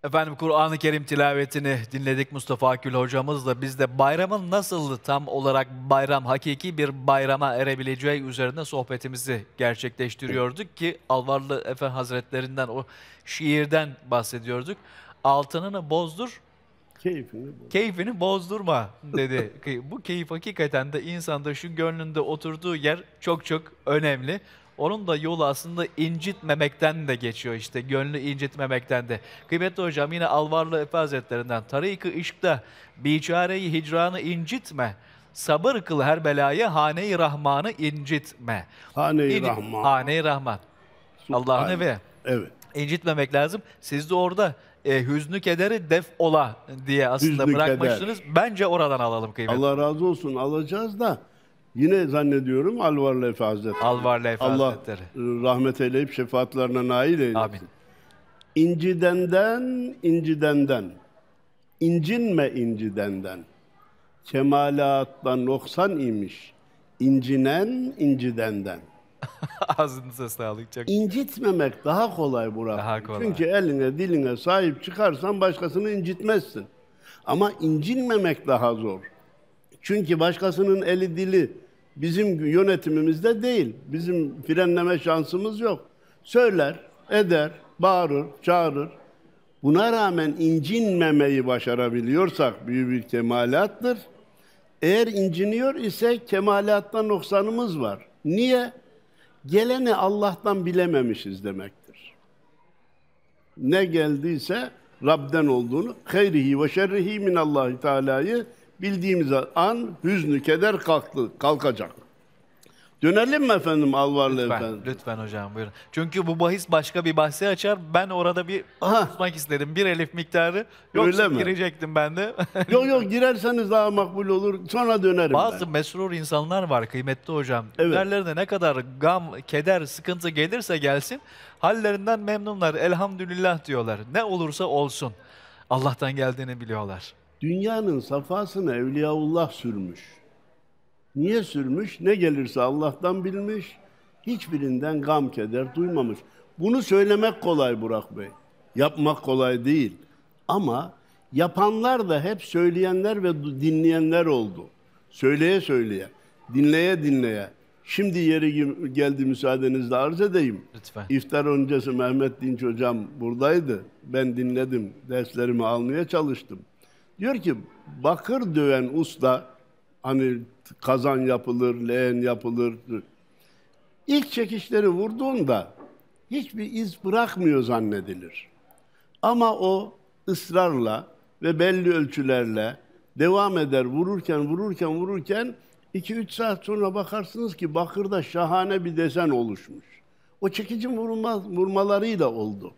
Efendim Kur'an-ı Kerim tilavetini dinledik Mustafa Akül hocamızla. Biz de bayramın nasıl tam olarak bayram, hakiki bir bayrama erebileceği üzerine sohbetimizi gerçekleştiriyorduk ki Alvarlı Efe Hazretlerinden o şiirden bahsediyorduk. Altınını bozdur, Keyfini bu. keyfini bozdurma dedi. (laughs) Bu keyif hakikaten de insanda şu gönlünde oturduğu yer çok çok önemli. Onun da yolu aslında incitmemekten de geçiyor işte. Gönlü incitmemekten de. Kıymetli hocam yine Alvarlı Efe Hazretlerinden Tarik-ı işkta biçareyi hicranı incitme. Sabır kıl her belayı hane-i rahmanı incitme. Hane-i Rahman. Hane-i Rahman. Allah'ın evi Evet. incitmemek lazım. Siz de orada e, hüznü kederi def ola diye aslında Hüznü bırakmışsınız. Bence oradan alalım kıymet. Allah razı olsun alacağız da yine zannediyorum Alvarlı Efe Hazretleri. Alvarlı Efe Allah Hazretleri. e, rahmet eyleyip şefaatlerine nail eylesin. Amin. İncidenden, incidenden. İncinme incidenden. Kemalatta noksan imiş. İncinen incidenden. (laughs) Ağzınıza sağlık. Çok İncitmemek daha kolay Burak. Daha kolay. Çünkü eline diline sahip çıkarsan başkasını incitmezsin. Ama incinmemek daha zor. Çünkü başkasının eli dili bizim yönetimimizde değil. Bizim frenleme şansımız yok. Söyler, eder, bağırır, çağırır. Buna rağmen incinmemeyi başarabiliyorsak büyük bir kemalattır. Eğer inciniyor ise kemalattan noksanımız var. Niye? Geleni Allah'tan bilememişiz demektir. Ne geldiyse Rab'den olduğunu, hayrihi ve şerrihi minallahi Teala'yı bildiğimiz an hüznü keder kalktı, kalkacak. Dönelim mi efendim Alvarlı Lütfen, efendim? lütfen hocam buyurun. Çünkü bu bahis başka bir bahsi açar. Ben orada bir Aha. tutmak istedim. Bir elif miktarı. Yoksa Öyle mi? girecektim ben de. (laughs) yok yok girerseniz daha makbul olur. Sonra dönerim Bazı ben. mesrur insanlar var kıymetli hocam. Evet. Üzerlerine ne kadar gam, keder, sıkıntı gelirse gelsin hallerinden memnunlar. Elhamdülillah diyorlar. Ne olursa olsun. Allah'tan geldiğini biliyorlar. Dünyanın safasını Evliyaullah sürmüş. Niye sürmüş? Ne gelirse Allah'tan bilmiş. Hiçbirinden gam keder duymamış. Bunu söylemek kolay Burak Bey. Yapmak kolay değil. Ama yapanlar da hep söyleyenler ve dinleyenler oldu. Söyleye söyleye, dinleye dinleye. Şimdi yeri geldi müsaadenizle arz edeyim. Lütfen. İftar öncesi Mehmet Dinç hocam buradaydı. Ben dinledim, derslerimi almaya çalıştım. Diyor ki bakır döven usta hani kazan yapılır, leğen yapılır. İlk çekişleri vurduğunda hiçbir iz bırakmıyor zannedilir. Ama o ısrarla ve belli ölçülerle devam eder vururken vururken vururken 2-3 saat sonra bakarsınız ki bakırda şahane bir desen oluşmuş. O çekici vurma, vurmalarıyla oldu.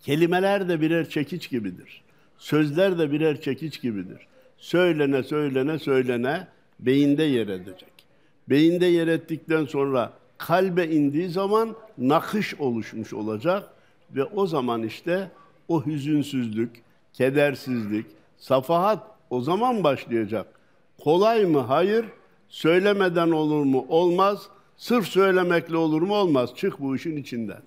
Kelimeler de birer çekiç gibidir. Sözler de birer çekiç gibidir. Söylene söylene söylene beyinde yer edecek. Beyinde yer ettikten sonra kalbe indiği zaman nakış oluşmuş olacak ve o zaman işte o hüzünsüzlük, kedersizlik, safahat o zaman başlayacak. Kolay mı? Hayır. Söylemeden olur mu? Olmaz. Sırf söylemekle olur mu? Olmaz. Çık bu işin içinden.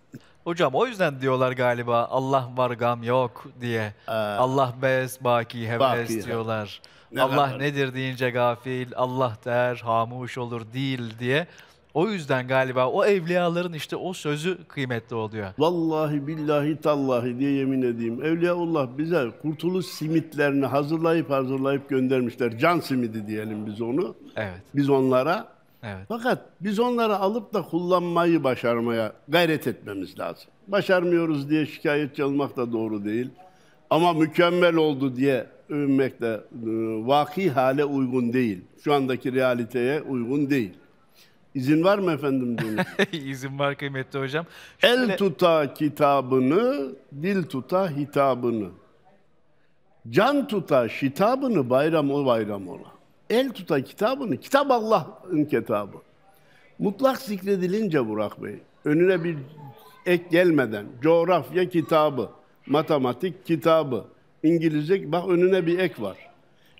Hocam o yüzden diyorlar galiba Allah var gam yok diye. Allah bez baki heves Baki, diyorlar. Ne Allah kadar- nedir deyince gafil, Allah der hamuş olur değil diye. O yüzden galiba o evliyaların işte o sözü kıymetli oluyor. Vallahi billahi tallahi diye yemin edeyim. Evliyaullah bize kurtuluş simitlerini hazırlayıp hazırlayıp göndermişler. Can simidi diyelim biz onu. Evet, Biz onlara. Evet. Fakat biz onları alıp da kullanmayı başarmaya gayret etmemiz lazım. Başarmıyoruz diye şikayetçi olmak da doğru değil. Ama mükemmel oldu diye övünmek de e, vaki hale uygun değil. Şu andaki realiteye uygun değil. İzin var mı efendim? (laughs) İzin var kıymetli hocam. El Şöyle- tuta kitabını, dil tuta hitabını. Can tuta şitabını, bayram o bayram ola. El tuta kitabını, kitap Allah'ın kitabı. Mutlak zikredilince Burak Bey, önüne bir ek gelmeden, coğrafya kitabı, matematik kitabı, İngilizce, bak önüne bir ek var.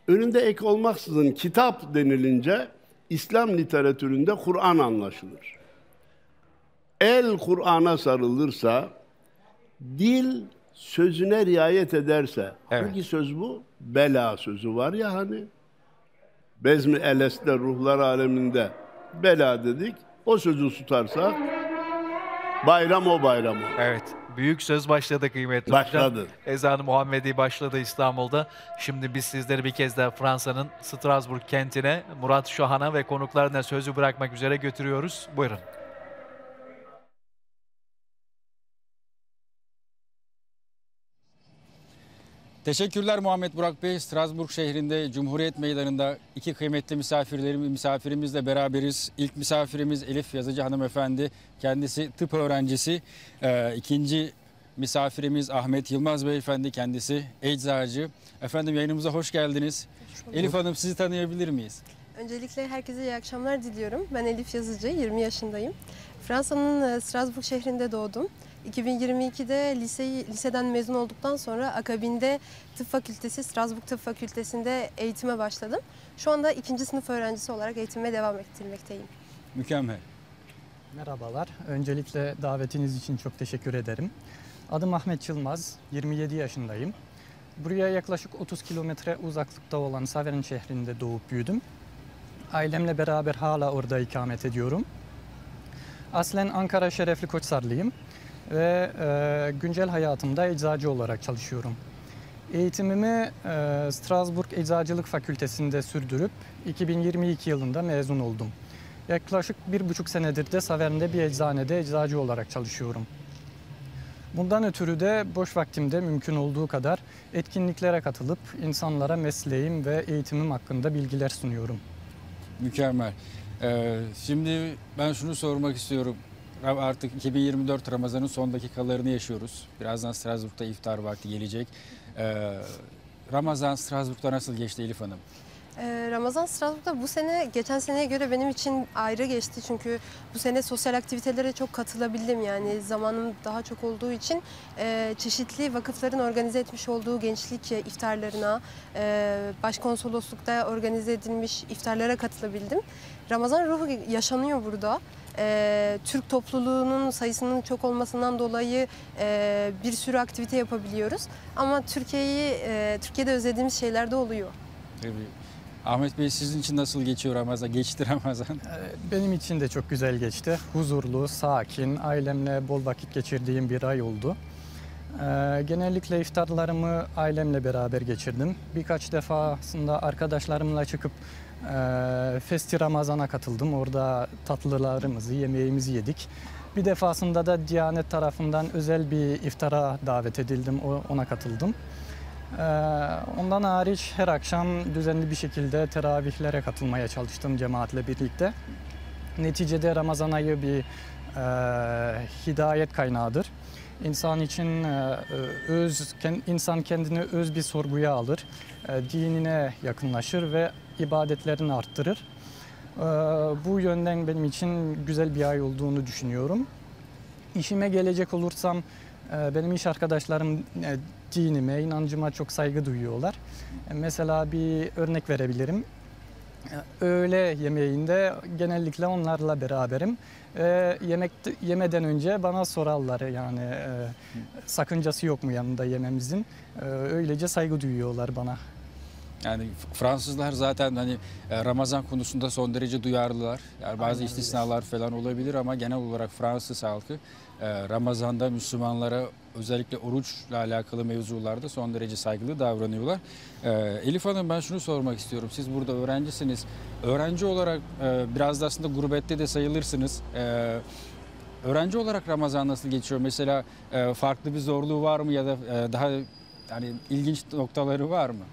Önünde ek olmaksızın kitap denilince, İslam literatüründe Kur'an anlaşılır el Kur'an'a sarılırsa, dil sözüne riayet ederse, Evet. hangi söz bu? Bela sözü var ya hani. Bezmi Eles'te ruhlar aleminde bela dedik. O sözü tutarsak bayram o bayram o. Evet. Büyük söz başladı kıymetli Başladı. hocam. Ezan-ı Muhammedi başladı İstanbul'da. Şimdi biz sizleri bir kez daha Fransa'nın Strasbourg kentine Murat Şahan'a ve konuklarına sözü bırakmak üzere götürüyoruz. Buyurun. Teşekkürler Muhammed Burak Bey. Strasbourg şehrinde Cumhuriyet Meydanı'nda iki kıymetli misafirlerimiz, misafirimizle beraberiz. İlk misafirimiz Elif Yazıcı hanımefendi. Kendisi tıp öğrencisi. Ee, ikinci misafirimiz Ahmet Yılmaz beyefendi. Kendisi eczacı. Efendim yayınımıza hoş geldiniz. Elif Hanım sizi tanıyabilir miyiz? Öncelikle herkese iyi akşamlar diliyorum. Ben Elif Yazıcı, 20 yaşındayım. Fransa'nın e, Strasbourg şehrinde doğdum. 2022'de liseyi, liseden mezun olduktan sonra akabinde tıp fakültesi, Strasbourg Tıp Fakültesi'nde eğitime başladım. Şu anda ikinci sınıf öğrencisi olarak eğitimime devam ettirmekteyim. Mükemmel. Merhabalar. Öncelikle davetiniz için çok teşekkür ederim. Adım Ahmet Yılmaz, 27 yaşındayım. Buraya yaklaşık 30 kilometre uzaklıkta olan Savern şehrinde doğup büyüdüm. Ailemle beraber hala orada ikamet ediyorum. Aslen Ankara Şerefli Koçsarlıyım ve e, güncel hayatımda eczacı olarak çalışıyorum. Eğitimimi e, Strasbourg Eczacılık Fakültesi'nde sürdürüp 2022 yılında mezun oldum. Yaklaşık bir buçuk senedir de Savern'de bir eczanede eczacı olarak çalışıyorum. Bundan ötürü de boş vaktimde mümkün olduğu kadar etkinliklere katılıp insanlara mesleğim ve eğitimim hakkında bilgiler sunuyorum. Mükemmel. Ee, şimdi ben şunu sormak istiyorum. Artık 2024 Ramazan'ın son dakikalarını yaşıyoruz. Birazdan Strasbourg'da iftar vakti gelecek. Ee, Ramazan Strasbourg'da nasıl geçti Elif Hanım? Ee, Ramazan Strasbourg'da bu sene geçen seneye göre benim için ayrı geçti. Çünkü bu sene sosyal aktivitelere çok katılabildim. Yani zamanım daha çok olduğu için e, çeşitli vakıfların organize etmiş olduğu gençlik iftarlarına, e, başkonsoloslukta organize edilmiş iftarlara katılabildim. Ramazan ruhu yaşanıyor burada. E, Türk topluluğunun sayısının çok olmasından dolayı e, bir sürü aktivite yapabiliyoruz. Ama Türkiye'yi e, Türkiye'de özlediğimiz şeyler de oluyor. Tabii. Ahmet Bey sizin için nasıl geçiyor Ramazan? (laughs) Geçti Ramazan. Ee, Benim için de çok güzel geçti. Huzurlu, sakin, ailemle bol vakit geçirdiğim bir ay oldu. Ee, Genellikle iftarlarımı ailemle beraber geçirdim. Birkaç defasında arkadaşlarımla çıkıp e, Festi Ramazan'a katıldım. Orada tatlılarımızı, yemeğimizi yedik. Bir defasında da Diyanet tarafından özel bir iftara davet edildim. Ona katıldım. Ee, Ondan hariç her akşam düzenli bir şekilde teravihlere katılmaya çalıştım cemaatle birlikte. Neticede Ramazan ayı bir e, hidayet kaynağıdır. İnsan için e, öz, insan kendini öz bir sorguya alır, e, dinine yakınlaşır ve ibadetlerini arttırır. E, Bu yönden benim için güzel bir ay olduğunu düşünüyorum. İşime gelecek olursam e, benim iş arkadaşlarım e, dinime, inancıma çok saygı duyuyorlar. E, Mesela bir örnek verebilirim. Öğle yemeğinde genellikle onlarla beraberim. E, yemek yemeden önce bana sorarlar yani e, sakıncası yok mu yanında yememizin. E, öylece saygı duyuyorlar bana. Yani Fransızlar zaten hani e, Ramazan konusunda son derece duyarlılar. Yani bazı Aynen öyle. istisnalar falan olabilir ama genel olarak Fransız halkı e, Ramazan'da Müslümanlara özellikle oruçla alakalı mevzularda son derece saygılı davranıyorlar. E, Elif Hanım ben şunu sormak istiyorum. Siz burada öğrencisiniz. Öğrenci olarak biraz da aslında gurbette de sayılırsınız. Öğrenci olarak Ramazan nasıl geçiyor? Mesela farklı bir zorluğu var mı ya da daha yani ilginç noktaları var mı?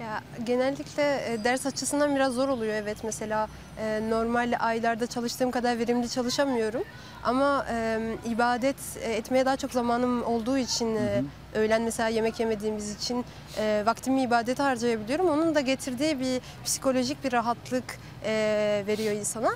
Ya genellikle e, ders açısından biraz zor oluyor evet mesela e, normal aylarda çalıştığım kadar verimli çalışamıyorum ama e, ibadet etmeye daha çok zamanım olduğu için e, öğlen mesela yemek yemediğimiz için e, vaktimi ibadete harcayabiliyorum. Onun da getirdiği bir psikolojik bir rahatlık e, veriyor insana.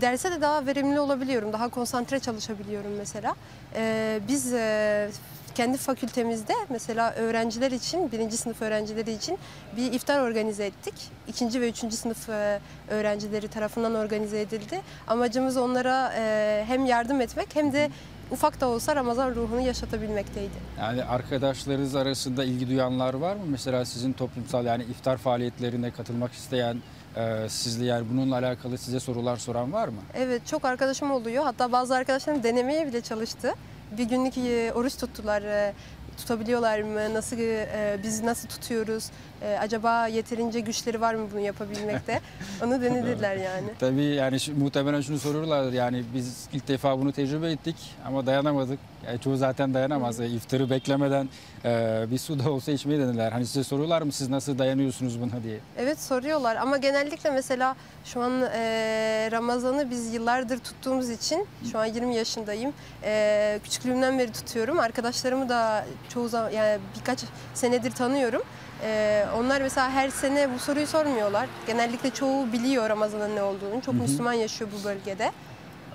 Derse de daha verimli olabiliyorum, daha konsantre çalışabiliyorum mesela. E, biz e, kendi fakültemizde mesela öğrenciler için, birinci sınıf öğrencileri için bir iftar organize ettik. İkinci ve üçüncü sınıf e, öğrencileri tarafından organize edildi. Amacımız onlara e, hem yardım etmek hem de ufak da olsa Ramazan ruhunu yaşatabilmekteydi. Yani arkadaşlarınız arasında ilgi duyanlar var mı? Mesela sizin toplumsal yani iftar faaliyetlerine katılmak isteyen e, sizle yani bununla alakalı size sorular soran var mı? Evet çok arkadaşım oluyor. Hatta bazı arkadaşlarım denemeye bile çalıştı. Bir günlük e, oruç tuttular. E, Tutabiliyorlar mı? Nasıl e, biz nasıl tutuyoruz? E, acaba yeterince güçleri var mı bunu yapabilmekte? (laughs) Onu denediler yani. Tabii yani şu, muhtemelen şunu soruyorlar yani biz ilk defa bunu tecrübe ettik ama dayanamadık. Yani çoğu zaten dayanamaz. E, İftarı beklemeden e, bir su da olsa içmeyi denediler. Hani size soruyorlar mı siz nasıl dayanıyorsunuz buna diye? Evet soruyorlar ama genellikle mesela şu an e, Ramazan'ı biz yıllardır tuttuğumuz için şu an 20 yaşındayım. E, küçüklüğümden beri tutuyorum. Arkadaşlarımı da çoğu zaman yani birkaç senedir tanıyorum. E, onlar mesela her sene bu soruyu sormuyorlar. Genellikle çoğu biliyor Ramazan'ın ne olduğunu. Çok Müslüman yaşıyor bu bölgede.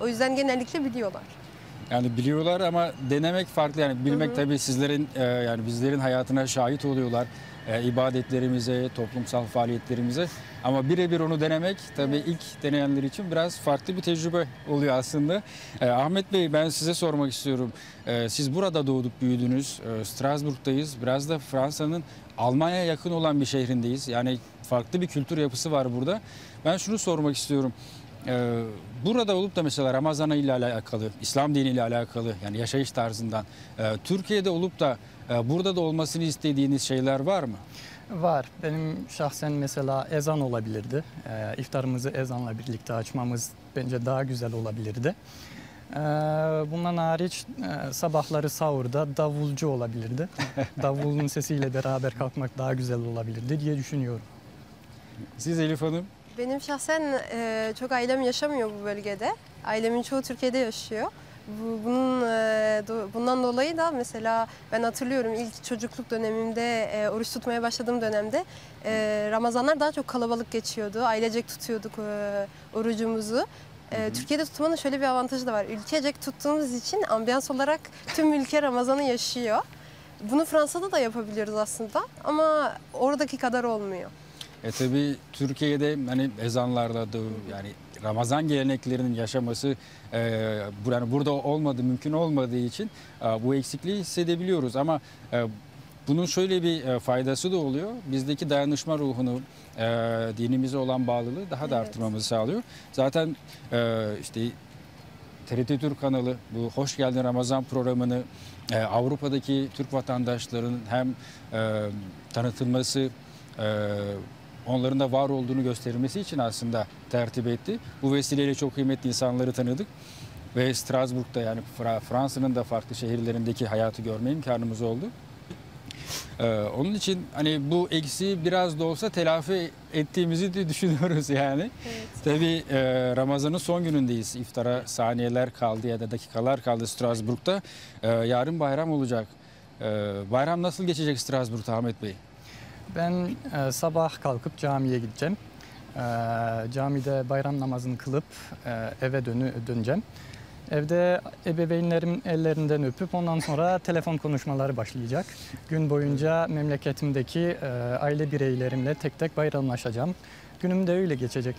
O yüzden genellikle biliyorlar. Yani biliyorlar ama denemek farklı yani bilmek tabii sizlerin e, yani bizlerin hayatına şahit oluyorlar. E, ibadetlerimize, toplumsal faaliyetlerimize ama birebir onu denemek tabii ilk deneyenler için biraz farklı bir tecrübe oluyor aslında. E, Ahmet Bey ben size sormak istiyorum. E, siz burada doğdup büyüdünüz. E, Strasbourg'dayız. Biraz da Fransa'nın Almanya'ya yakın olan bir şehrindeyiz. Yani farklı bir kültür yapısı var burada. Ben şunu sormak istiyorum. Ee, burada olup da mesela Ramazan ayı ile alakalı, İslam diniyle alakalı yani yaşayış tarzından e, Türkiye'de olup da e, burada da olmasını istediğiniz şeyler var mı? Var. Benim şahsen mesela ezan olabilirdi. Ee, iftarımızı ezanla birlikte açmamız bence daha güzel olabilirdi. Ee, bundan hariç e, sabahları sahurda davulcu olabilirdi. (laughs) Davulun sesiyle beraber kalkmak daha güzel olabilirdi diye düşünüyorum. Siz Elif Hanım? Benim şahsen e, çok ailem yaşamıyor bu bölgede. Ailemin çoğu Türkiye'de yaşıyor. Bu, bunun e, do- bundan dolayı da mesela ben hatırlıyorum ilk çocukluk dönemimde e, oruç tutmaya başladığım dönemde e, Ramazanlar daha çok kalabalık geçiyordu. Ailecek tutuyorduk e, orucumuzu. E, Türkiye'de tutmanın şöyle bir avantajı da var. Ülkecek tuttuğumuz için ambiyans olarak tüm ülke Ramazan'ı yaşıyor. Bunu Fransa'da da yapabiliyoruz aslında ama oradaki kadar olmuyor. E tabi Türkiye'de hani ezanlarla da yani Ramazan geleneklerinin yaşaması e, yani burada olmadı mümkün olmadığı için e, bu eksikliği hissedebiliyoruz ama e, bunun şöyle bir e, faydası da oluyor. Bizdeki dayanışma ruhunu, e, dinimize olan bağlılığı daha da Evet. arttırmamızı sağlıyor. Zaten e, işte TRT Türk kanalı bu Hoş Geldin Ramazan programını e, Avrupa'daki Türk vatandaşlarının hem e, tanıtılması, e, onların da var olduğunu gösterilmesi için aslında tertip etti. Bu vesileyle çok kıymetli insanları tanıdık ve Strasbourg'da yani Fra- Fransa'nın da farklı şehirlerindeki hayatı görme imkanımız oldu. Ee, onun için hani bu eksiği biraz da olsa telafi ettiğimizi de düşünüyoruz yani. Evet. Tabii e, Ramazan'ın son günündeyiz. İftara saniyeler kaldı ya da dakikalar kaldı Strasbourg'da. E, yarın bayram olacak. E, bayram nasıl geçecek Strasbourg'da Ahmet Bey? Ben e, sabah kalkıp camiye gideceğim. E, camide bayram namazını kılıp e, eve dönü, döneceğim. Evde ebeveynlerim ellerinden öpüp ondan sonra (laughs) telefon konuşmaları başlayacak. Gün boyunca memleketimdeki e, aile bireylerimle tek tek bayramlaşacağım. Günüm de öyle geçecek.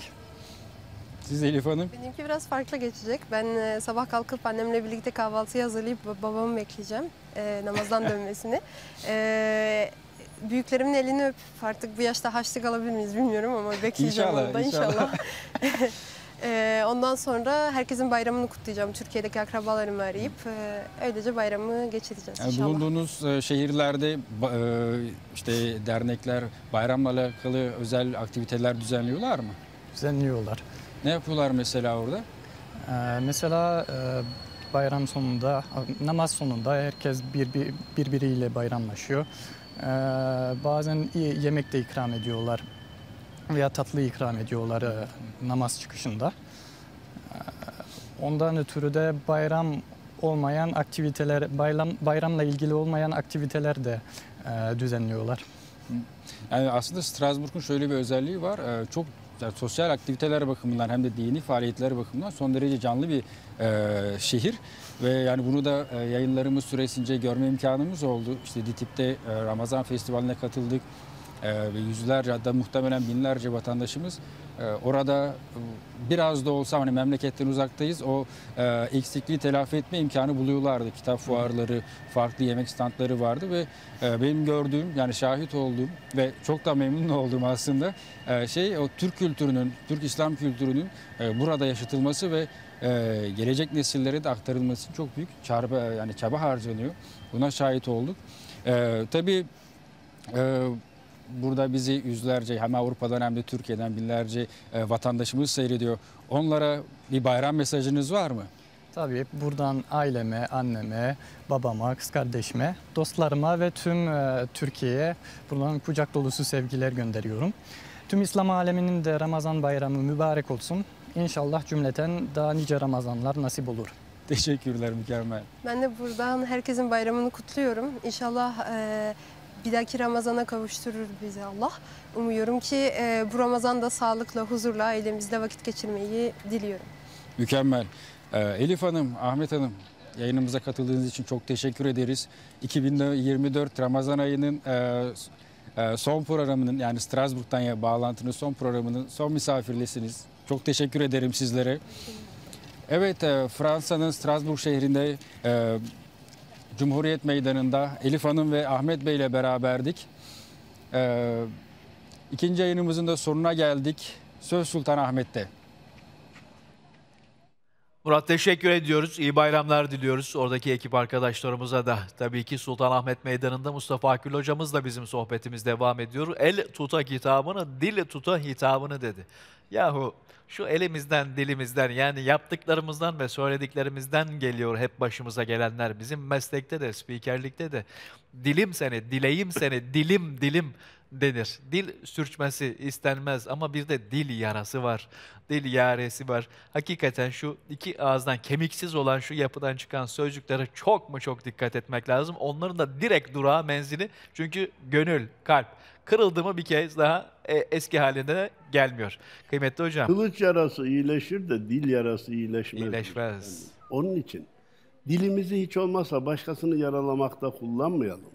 Siz Elif Hanım? Benimki biraz farklı geçecek. Ben e, sabah kalkıp annemle birlikte kahvaltıyı hazırlayıp ba- babamı bekleyeceğim e, namazdan dönmesini. (laughs) E, büyüklerimin elini öpüp artık bu yaşta haçlık alabilir miyiz bilmiyorum ama bekleyeceğim İnşallah, orada inşallah. inşallah. (laughs) (laughs) E, ondan sonra herkesin bayramını kutlayacağım. Türkiye'deki akrabalarımı arayıp e, öylece bayramı geçireceğiz Yani inşallah. bulunduğunuz e, şehirlerde e, işte dernekler bayramla alakalı özel aktiviteler düzenliyorlar mı? Düzenliyorlar. Ne yapıyorlar mesela orada? Ee, mesela bayram sonunda, namaz sonunda herkes bir, bir- birbiriyle bayramlaşıyor. Ee, bazen yemek de ikram ediyorlar veya tatlı ikram ediyorlar e, namaz çıkışında. Ee, ondan ötürü de bayram olmayan aktiviteler, bayram bayramla ilgili olmayan aktiviteler de e, düzenliyorlar. Yani aslında Strasbourg'un şöyle bir özelliği var. Ee, Çok yani sosyal aktiviteler bakımından hem de dini faaliyetler bakımından son derece canlı bir e, şehir ve yani bunu da e, yayınlarımız süresince görme imkanımız oldu. İşte DİTİB'de e, Ramazan Festivali'ne katıldık E, ve yüzlerce hatta muhtemelen binlerce vatandaşımız orada biraz da olsa hani memleketten uzaktayız o eksikliği telafi etme imkanı buluyorlardı. Kitap fuarları, farklı yemek standları vardı ve benim gördüğüm yani şahit olduğum ve çok da memnun olduğum aslında şey o Türk kültürünün, Türk İslam kültürünün burada yaşatılması ve e, gelecek nesillere de aktarılması çok büyük çaba yani çaba harcanıyor. Buna şahit olduk. E, tabii e, burada bizi yüzlerce hem Avrupa'dan hem de Türkiye'den binlerce e, vatandaşımız seyrediyor. Onlara bir bayram mesajınız var mı? Tabii buradan aileme, anneme, babama, kız kardeşime, dostlarıma ve tüm e, Türkiye'ye buradan kucak dolusu sevgiler gönderiyorum. Tüm İslam aleminin de Ramazan bayramı mübarek olsun. İnşallah cümleten daha nice Ramazanlar nasip olur. (laughs) Teşekkürler mükemmel. Ben de buradan herkesin bayramını kutluyorum. İnşallah e, bir dahaki Ramazan'a kavuşturur bizi Allah. Umuyorum ki e, bu Ramazan'da sağlıkla, huzurla ailemizle vakit geçirmeyi diliyorum. Mükemmel. Ee, Elif Hanım, Ahmet Hanım yayınımıza katıldığınız için çok teşekkür ederiz. 2024 Ramazan ayının e, e, son programının yani Strasbourg'dan ya bağlantının son programının son misafirlisiniz. Çok teşekkür ederim sizlere. Evet, e, Fransa'nın Strasbourg şehrinde e, Cumhuriyet Meydanı'nda Elif Hanım ve Ahmet Bey ile beraberdik. E, ikinci yayınımızın da sonuna geldik. Söz Sultan Ahmet'te. Murat teşekkür ediyoruz. İyi bayramlar diliyoruz. Oradaki ekip arkadaşlarımıza da tabii ki Sultanahmet Meydanı'nda Mustafa Akül hocamız da bizim sohbetimiz devam ediyor. El tuta kitabını, dil tuta hitabını dedi. Yahu şu elimizden, dilimizden yani yaptıklarımızdan ve söylediklerimizden geliyor hep başımıza gelenler. Bizim meslekte de, spikerlikte de dilim seni, dileyim seni, dilim dilim denir. Dil sürçmesi istenmez ama bir de dil yarası var. Dil yaresi var. Hakikaten şu iki ağızdan kemiksiz olan şu yapıdan çıkan sözcüklere çok mu çok dikkat etmek lazım. Onların da direkt durağı menzili çünkü gönül, kalp kırıldı mı bir kez daha e, eski haline gelmiyor. Kıymetli hocam. Kılıç yarası iyileşir de dil yarası iyileşmez. İyileşmez. Onun için dilimizi hiç olmazsa başkasını yaralamakta kullanmayalım.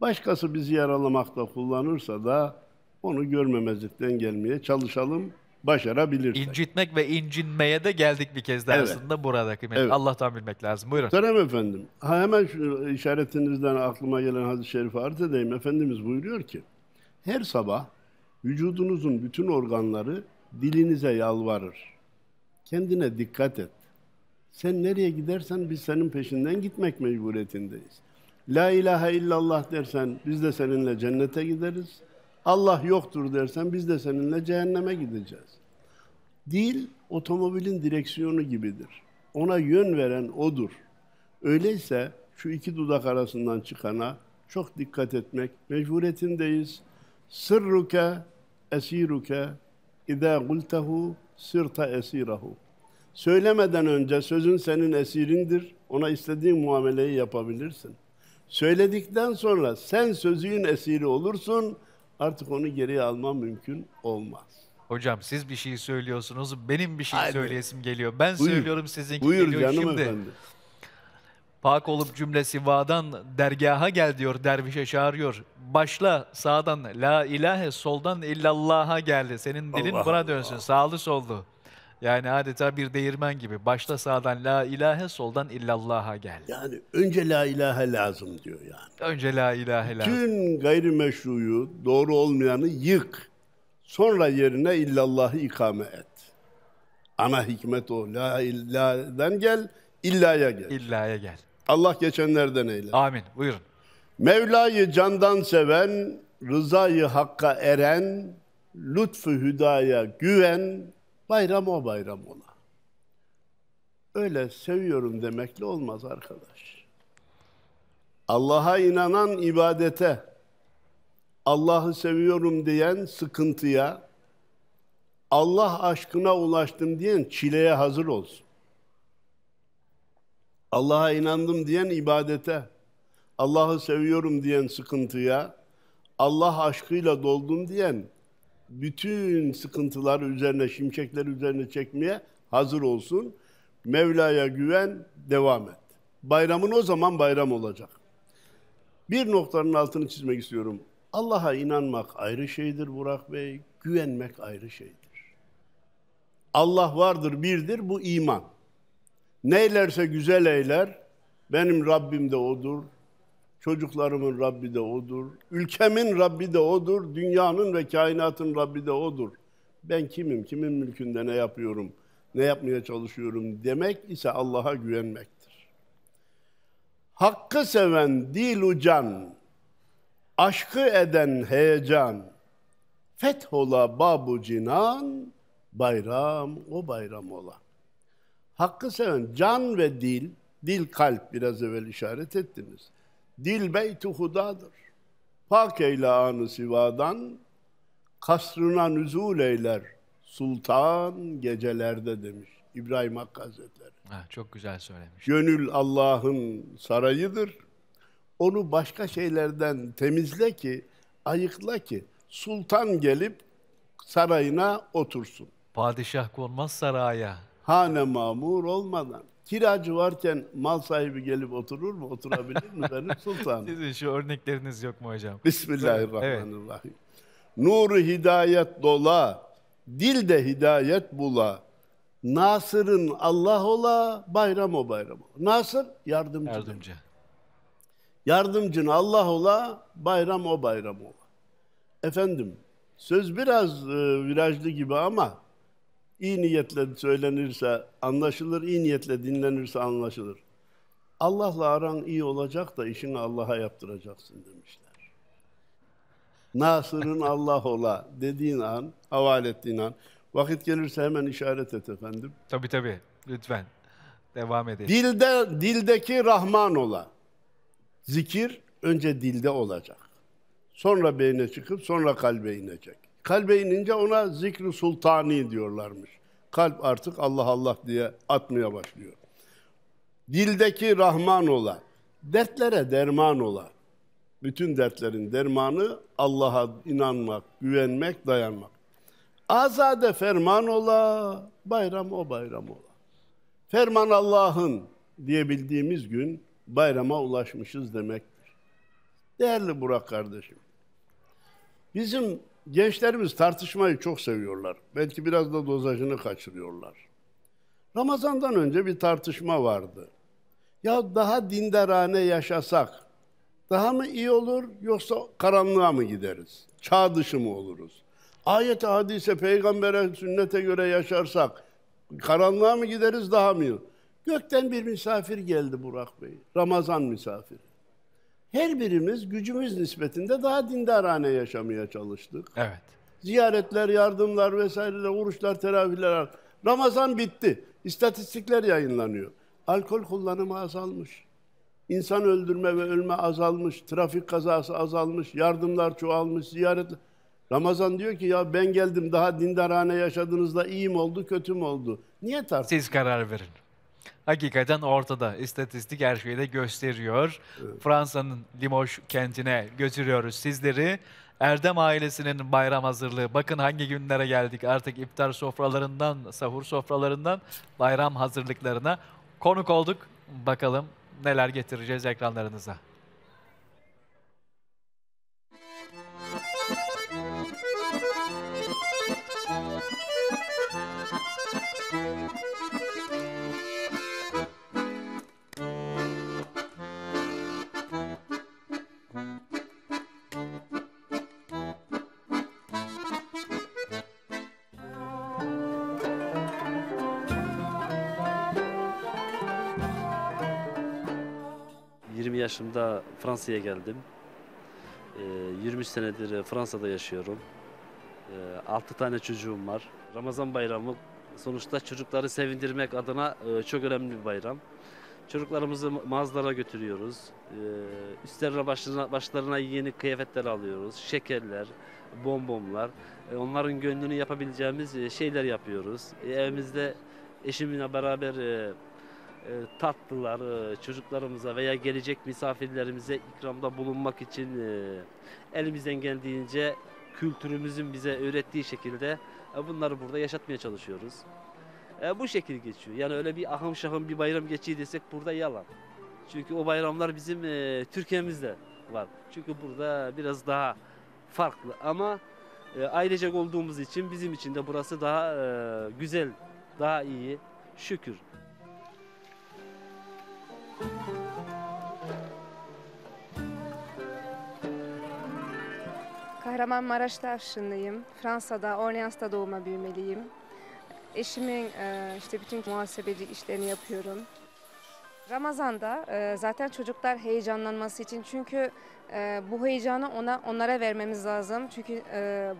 Başkası bizi yaralamakta kullanırsa da onu görmemezlikten gelmeye çalışalım, başarabilirsek. İncitmek ve incinmeye de geldik bir kez daha Evet. aslında burada kıymetli. Evet. Allah'tan bilmek lazım. Buyurun. Muhterem efendim, ha hemen şu işaretinizden aklıma gelen hadis-i şerifi arz edeyim. Efendimiz buyuruyor ki, her sabah vücudunuzun bütün organları dilinize yalvarır. Kendine dikkat et. Sen nereye gidersen biz senin peşinden gitmek mecburiyetindeyiz. La ilahe illallah dersen biz de seninle cennete gideriz. Allah yoktur dersen biz de seninle cehenneme gideceğiz. Dil otomobilin direksiyonu gibidir. Ona yön veren odur. Öyleyse şu iki dudak arasından çıkana çok dikkat etmek mecburiyetindeyiz. Sırruke esiruke idâ gultehu sırta esirahu. Söylemeden önce sözün senin esirindir. Ona istediğin muameleyi yapabilirsin. Söyledikten sonra sen sözün esiri olursun. Artık onu geriye alman mümkün olmaz. Hocam siz bir şey söylüyorsunuz, benim bir şey Haydi. söyleyesim geliyor. Ben Buyur. söylüyorum Buyur geliyor. canım Şimdi efendi. Pak olup cümlesi vadan dergaha gel diyor, dervişe çağırıyor. Başla sağdan la ilahe, soldan illallah'a geldi. Senin dilin Allah buna Allah. dönsün, sağlı sollu. Yani adeta bir değirmen gibi. Başla sağdan la ilahe, soldan illallah'a gel. Yani önce la ilahe lazım diyor yani. Önce la ilahe lazım. Bütün gayrimeşruyu, doğru olmayanı yık. Sonra yerine illallahı ikame et. Ana hikmet o. La illa'dan gel, illaya gel. İlla'ya gel. Allah geçenlerden eyle. Amin. Buyurun. Mevla'yı candan seven, rızayı hakka eren, lütfu hüdaya güven, bayram o bayram ola. Öyle seviyorum demekle olmaz arkadaş. Allah'a inanan ibadete, Allah'ı seviyorum diyen sıkıntıya, Allah aşkına ulaştım diyen çileye hazır olsun. Allah'a inandım diyen ibadete, Allah'ı seviyorum diyen sıkıntıya, Allah aşkıyla doldum diyen bütün sıkıntıları üzerine, şimşekleri üzerine çekmeye hazır olsun. Mevla'ya güven, devam et. Bayramın o zaman bayram olacak. Bir noktanın altını çizmek istiyorum. Allah'a inanmak ayrı şeydir Burak Bey, güvenmek ayrı şeydir. Allah vardır, birdir, bu iman. Neylerse güzel eyler, benim Rabbim de O'dur, çocuklarımın Rabbi de O'dur, ülkemin Rabbi de O'dur, dünyanın ve kainatın Rabbi de O'dur. Ben kimim, kimin mülkünde ne yapıyorum, ne yapmaya çalışıyorum demek ise Allah'a güvenmektir. Hakkı seven dil ucan, aşkı eden heyecan, fethola babu cinan, bayram o bayram ola. Hakkı seven can ve dil, dil kalp biraz evvel işaret ettiniz. Dil beytu hudadır. Pak eyle anı sivadan, kasrına nüzul eyler sultan gecelerde demiş İbrahim Hakkı Hazretleri. Ha, çok güzel söylemiş. Gönül Allah'ın sarayıdır. Onu başka şeylerden temizle ki, ayıkla ki sultan gelip sarayına otursun. Padişah konmaz saraya. Hane mamur olmadan. Kiracı varken mal sahibi gelip oturur mu? Oturabilir mi benim (laughs) sultanım? Sizin şu örnekleriniz yok mu hocam? Bismillahirrahmanirrahim. Nuru hidayet dola, dilde hidayet bula. Nasır'ın Allah ola, bayram o bayram ola. Nasır yardımcı. demek. Yardımcı. Yardımcın Allah ola, bayram o bayram ola. Efendim, söz biraz e, virajlı gibi ama iyi niyetle söylenirse anlaşılır, iyi niyetle dinlenirse anlaşılır. Allah'la aran iyi olacak da işini Allah'a yaptıracaksın demişler. Nasır'ın (laughs) Allah ola dediğin an, havale ettiğin an, vakit gelirse hemen işaret et efendim. Tabii tabii. Lütfen. Devam edelim. Dilde dildeki Rahman ola. Zikir önce dilde olacak. Sonra beyne çıkıp sonra kalbe inecek. Kalbe inince ona zikri sultani diyorlarmış. Kalp artık Allah Allah diye atmaya başlıyor. Dildeki Rahman ola, dertlere derman ola. Bütün dertlerin dermanı Allah'a inanmak, güvenmek, dayanmak. Azade ferman ola, bayram o bayram ola. Ferman Allah'ın diyebildiğimiz gün bayrama ulaşmışız demektir. Değerli Burak kardeşim, bizim gençlerimiz tartışmayı çok seviyorlar. Belki biraz da dozajını kaçırıyorlar. Ramazandan önce bir tartışma vardı. Ya daha dindarane yaşasak daha mı iyi olur yoksa karanlığa mı gideriz? Çağ dışı mı oluruz? Ayet hadise peygambere sünnete göre yaşarsak karanlığa mı gideriz daha mı iyi? Gökten bir misafir geldi Burak Bey. Ramazan misafiri. Her birimiz gücümüz nispetinde daha dindarane yaşamaya çalıştık. Evet. Ziyaretler, yardımlar vesaireler, oruçlar, teravihler. Ramazan bitti. İstatistikler yayınlanıyor. Alkol kullanımı azalmış. İnsan öldürme ve ölme azalmış. Trafik kazası azalmış. Yardımlar çoğalmış. Ziyaretler. Ramazan diyor ki ya ben geldim daha dindarane yaşadığınızda iyi mi oldu kötü mü oldu? Niye tartışıyorsunuz? Siz karar verin. Hakikaten ortada. İstatistik her şeyi de gösteriyor. Fransa'nın Limoges kentine götürüyoruz sizleri. Erdem ailesinin bayram hazırlığı. Bakın hangi günlere geldik. Artık iftar sofralarından, sahur sofralarından bayram hazırlıklarına konuk olduk. Bakalım neler getireceğiz ekranlarınıza. Yaşımda Fransa'ya geldim. Ee, 23 senedir Fransa'da yaşıyorum. 6 tane çocuğum var. Ramazan bayramı sonuçta çocukları sevindirmek adına e, çok önemli bir bayram. Çocuklarımızı ma- mağazalara götürüyoruz. Ee, Üstlerine başlarına, başlarına yeni kıyafetler alıyoruz. Şekerler, bonbonlar. E, Onların gönlünü yapabileceğimiz e, şeyler yapıyoruz. E, Evimizde eşimle beraber e, e, tatlılar e, çocuklarımıza veya gelecek misafirlerimize ikramda bulunmak için e, elimizden geldiğince kültürümüzün bize öğrettiği şekilde e, bunları burada yaşatmaya çalışıyoruz. E, bu şekil geçiyor. Yani öyle bir ahım şahım bir bayram geçiyor desek burada yalan. Çünkü o bayramlar bizim e, Türkiye'mizde var. Çünkü burada biraz daha farklı ama e, ailecek olduğumuz için bizim için de burası daha e, güzel, daha iyi. Şükür. Kahramanmaraş'ta aşınlıyım. Fransa'da, Orleans'ta doğma büyümeliyim. Eşimin e, işte bütün muhasebeci işlerini yapıyorum. Ramazan'da e, zaten çocuklar heyecanlanması için çünkü e, bu heyecanı ona onlara vermemiz lazım. Çünkü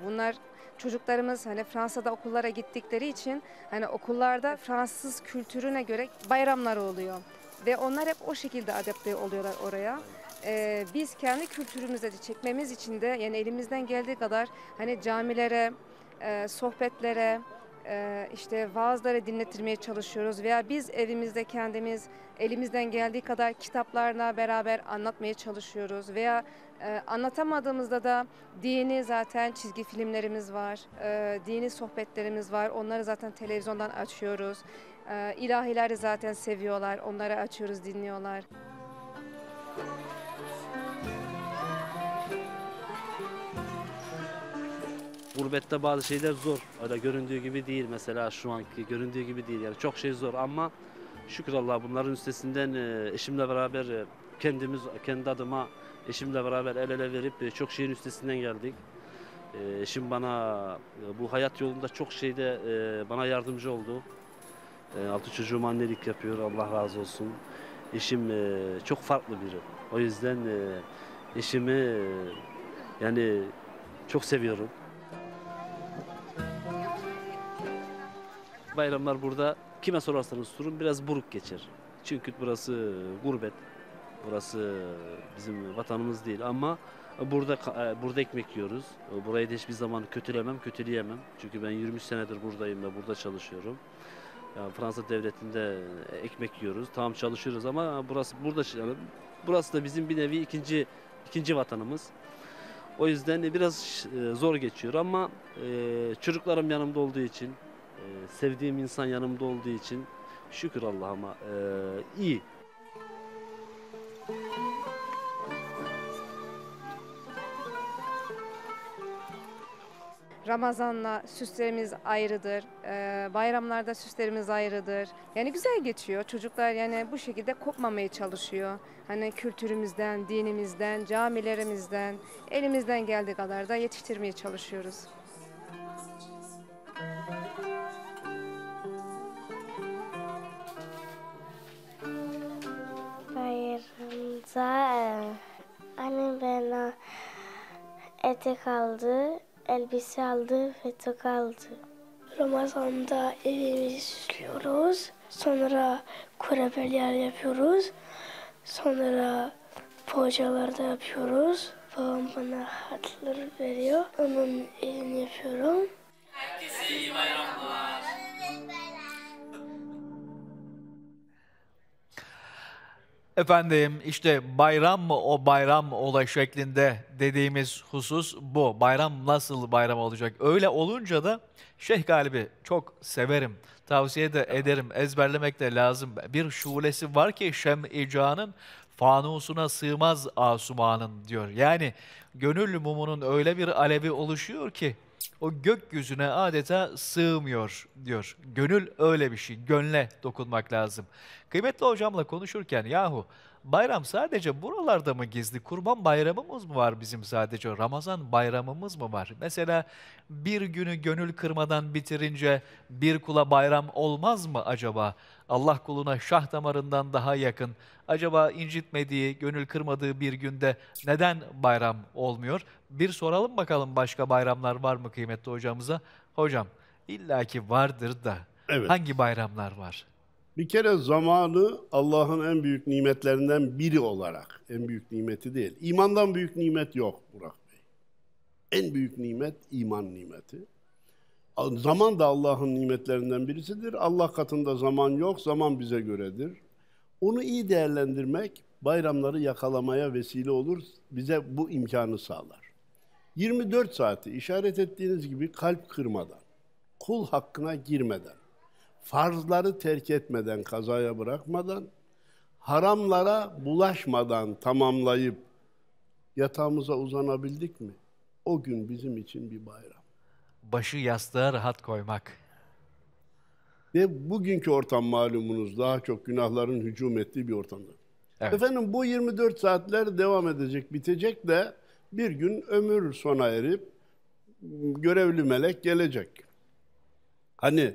bunlar çocuklarımız hani Fransa'da okullara gittikleri için hani okullarda Fransız kültürüne göre bayramlar oluyor. Ve onlar hep o şekilde adapte oluyorlar oraya. Ee, biz kendi kültürümüze de çekmemiz için de yani elimizden geldiği kadar hani camilere, e, sohbetlere, e, işte vaazları dinletirmeye çalışıyoruz veya biz evimizde kendimiz elimizden geldiği kadar kitaplarla beraber anlatmaya çalışıyoruz veya e, anlatamadığımızda da dini zaten çizgi filmlerimiz var, e, dini sohbetlerimiz var. Onları zaten televizyondan açıyoruz. E, ilahileri zaten seviyorlar, onları açıyoruz, dinliyorlar. Gurbette bazı şeyler zor. Öyle göründüğü gibi değil mesela şu anki göründüğü gibi değil. Yani çok şey zor ama şükür Allah bunların üstesinden e, eşimle beraber e, kendimiz kendi adıma eşimle beraber el ele verip e, çok şeyin üstesinden geldik. Eşim bana bu hayat yolunda çok şeyde bana yardımcı oldu. E, Altı çocuğum annelik yapıyor Allah razı olsun. Eşim e, çok farklı biri. O yüzden e, eşimi e, yani çok seviyorum. Bayramlar burada kime sorarsanız sorun biraz buruk geçer. Çünkü burası gurbet. Burası bizim vatanımız değil ama Burada burada ekmek yiyoruz. Burayı da hiçbir zaman kötülemem, kötüleyemem. Çünkü ben 23 senedir buradayım ve burada çalışıyorum. Ya Fransa devletinde ekmek yiyoruz. Tamam çalışıyoruz ama burası burada yani burası da bizim bir nevi ikinci ikinci vatanımız. O yüzden biraz e, zor geçiyor ama e, çocuklarım yanımda olduğu için, e, sevdiğim insan yanımda olduğu şükür Allah'ıma e, iyi. Ramazanla süslerimiz ayrıdır. Ee, bayramlarda süslerimiz ayrıdır. Yani güzel geçiyor. Çocuklar yani bu şekilde kopmamaya çalışıyor. Hani kültürümüzden, dinimizden, camilerimizden, elimizden geldiği kadar da yetiştirmeye çalışıyoruz. Bayramda e, annem bana etek aldı, elbise aldı ve toka aldı. Ramazan'da evimizi süslüyoruz. Sonra kurabiyeler yapıyoruz. Sonra poğaçalar da yapıyoruz. Babam bana hatlar veriyor. Onun elini yapıyorum. Efendim işte bayram mı o bayram ola şeklinde dediğimiz husus bu. Bayram nasıl bayram olacak? Öyle olunca da Şeyh Galibi çok severim. Tavsiye de ederim. Ezberlemek de lazım. Bir şulesi var ki Şem-i Can'ın fanusuna sığmaz asumanın diyor. Yani gönül mumunun öyle bir alevi oluşuyor ki o gökyüzüne adeta sığmıyor diyor. Gönül öyle bir şey. Gönle dokunmak lazım. Kıymetli hocamla konuşurken yahu bayram sadece buralarda mı gizli? Kurban bayramımız mı var bizim sadece? Ramazan bayramımız mı var? Mesela bir günü gönül kırmadan bitirince bir kula bayram olmaz mı acaba? Allah kuluna şah damarından daha yakın. Acaba incitmediği, gönül kırmadığı bir günde neden bayram olmuyor? Bir soralım bakalım başka bayramlar var mı kıymetli hocamıza? Hocam illaki vardır da Evet. hangi bayramlar var? Bir kere zamanı Allah'ın en büyük nimetlerinden biri olarak, en büyük nimeti değil. İmandan büyük nimet yok Burak Bey. En büyük nimet iman nimeti. Zaman da Allah'ın nimetlerinden birisidir. Allah katında zaman yok, zaman bize göredir. Onu iyi değerlendirmek bayramları yakalamaya vesile olur, bize bu imkanı sağlar. 24 saati işaret ettiğiniz gibi kalp kırmadan, kul hakkına girmeden, farzları terk etmeden, kazaya bırakmadan, haramlara bulaşmadan tamamlayıp yatağımıza uzanabildik mi? O gün bizim için bir bayram. Başı yastığa rahat koymak. Ve bugünkü ortam malumunuz daha çok günahların hücum ettiği bir ortamda. Evet. Efendim bu 24 saatler devam edecek, bitecek de bir gün ömür sona erip görevli melek gelecek. Hani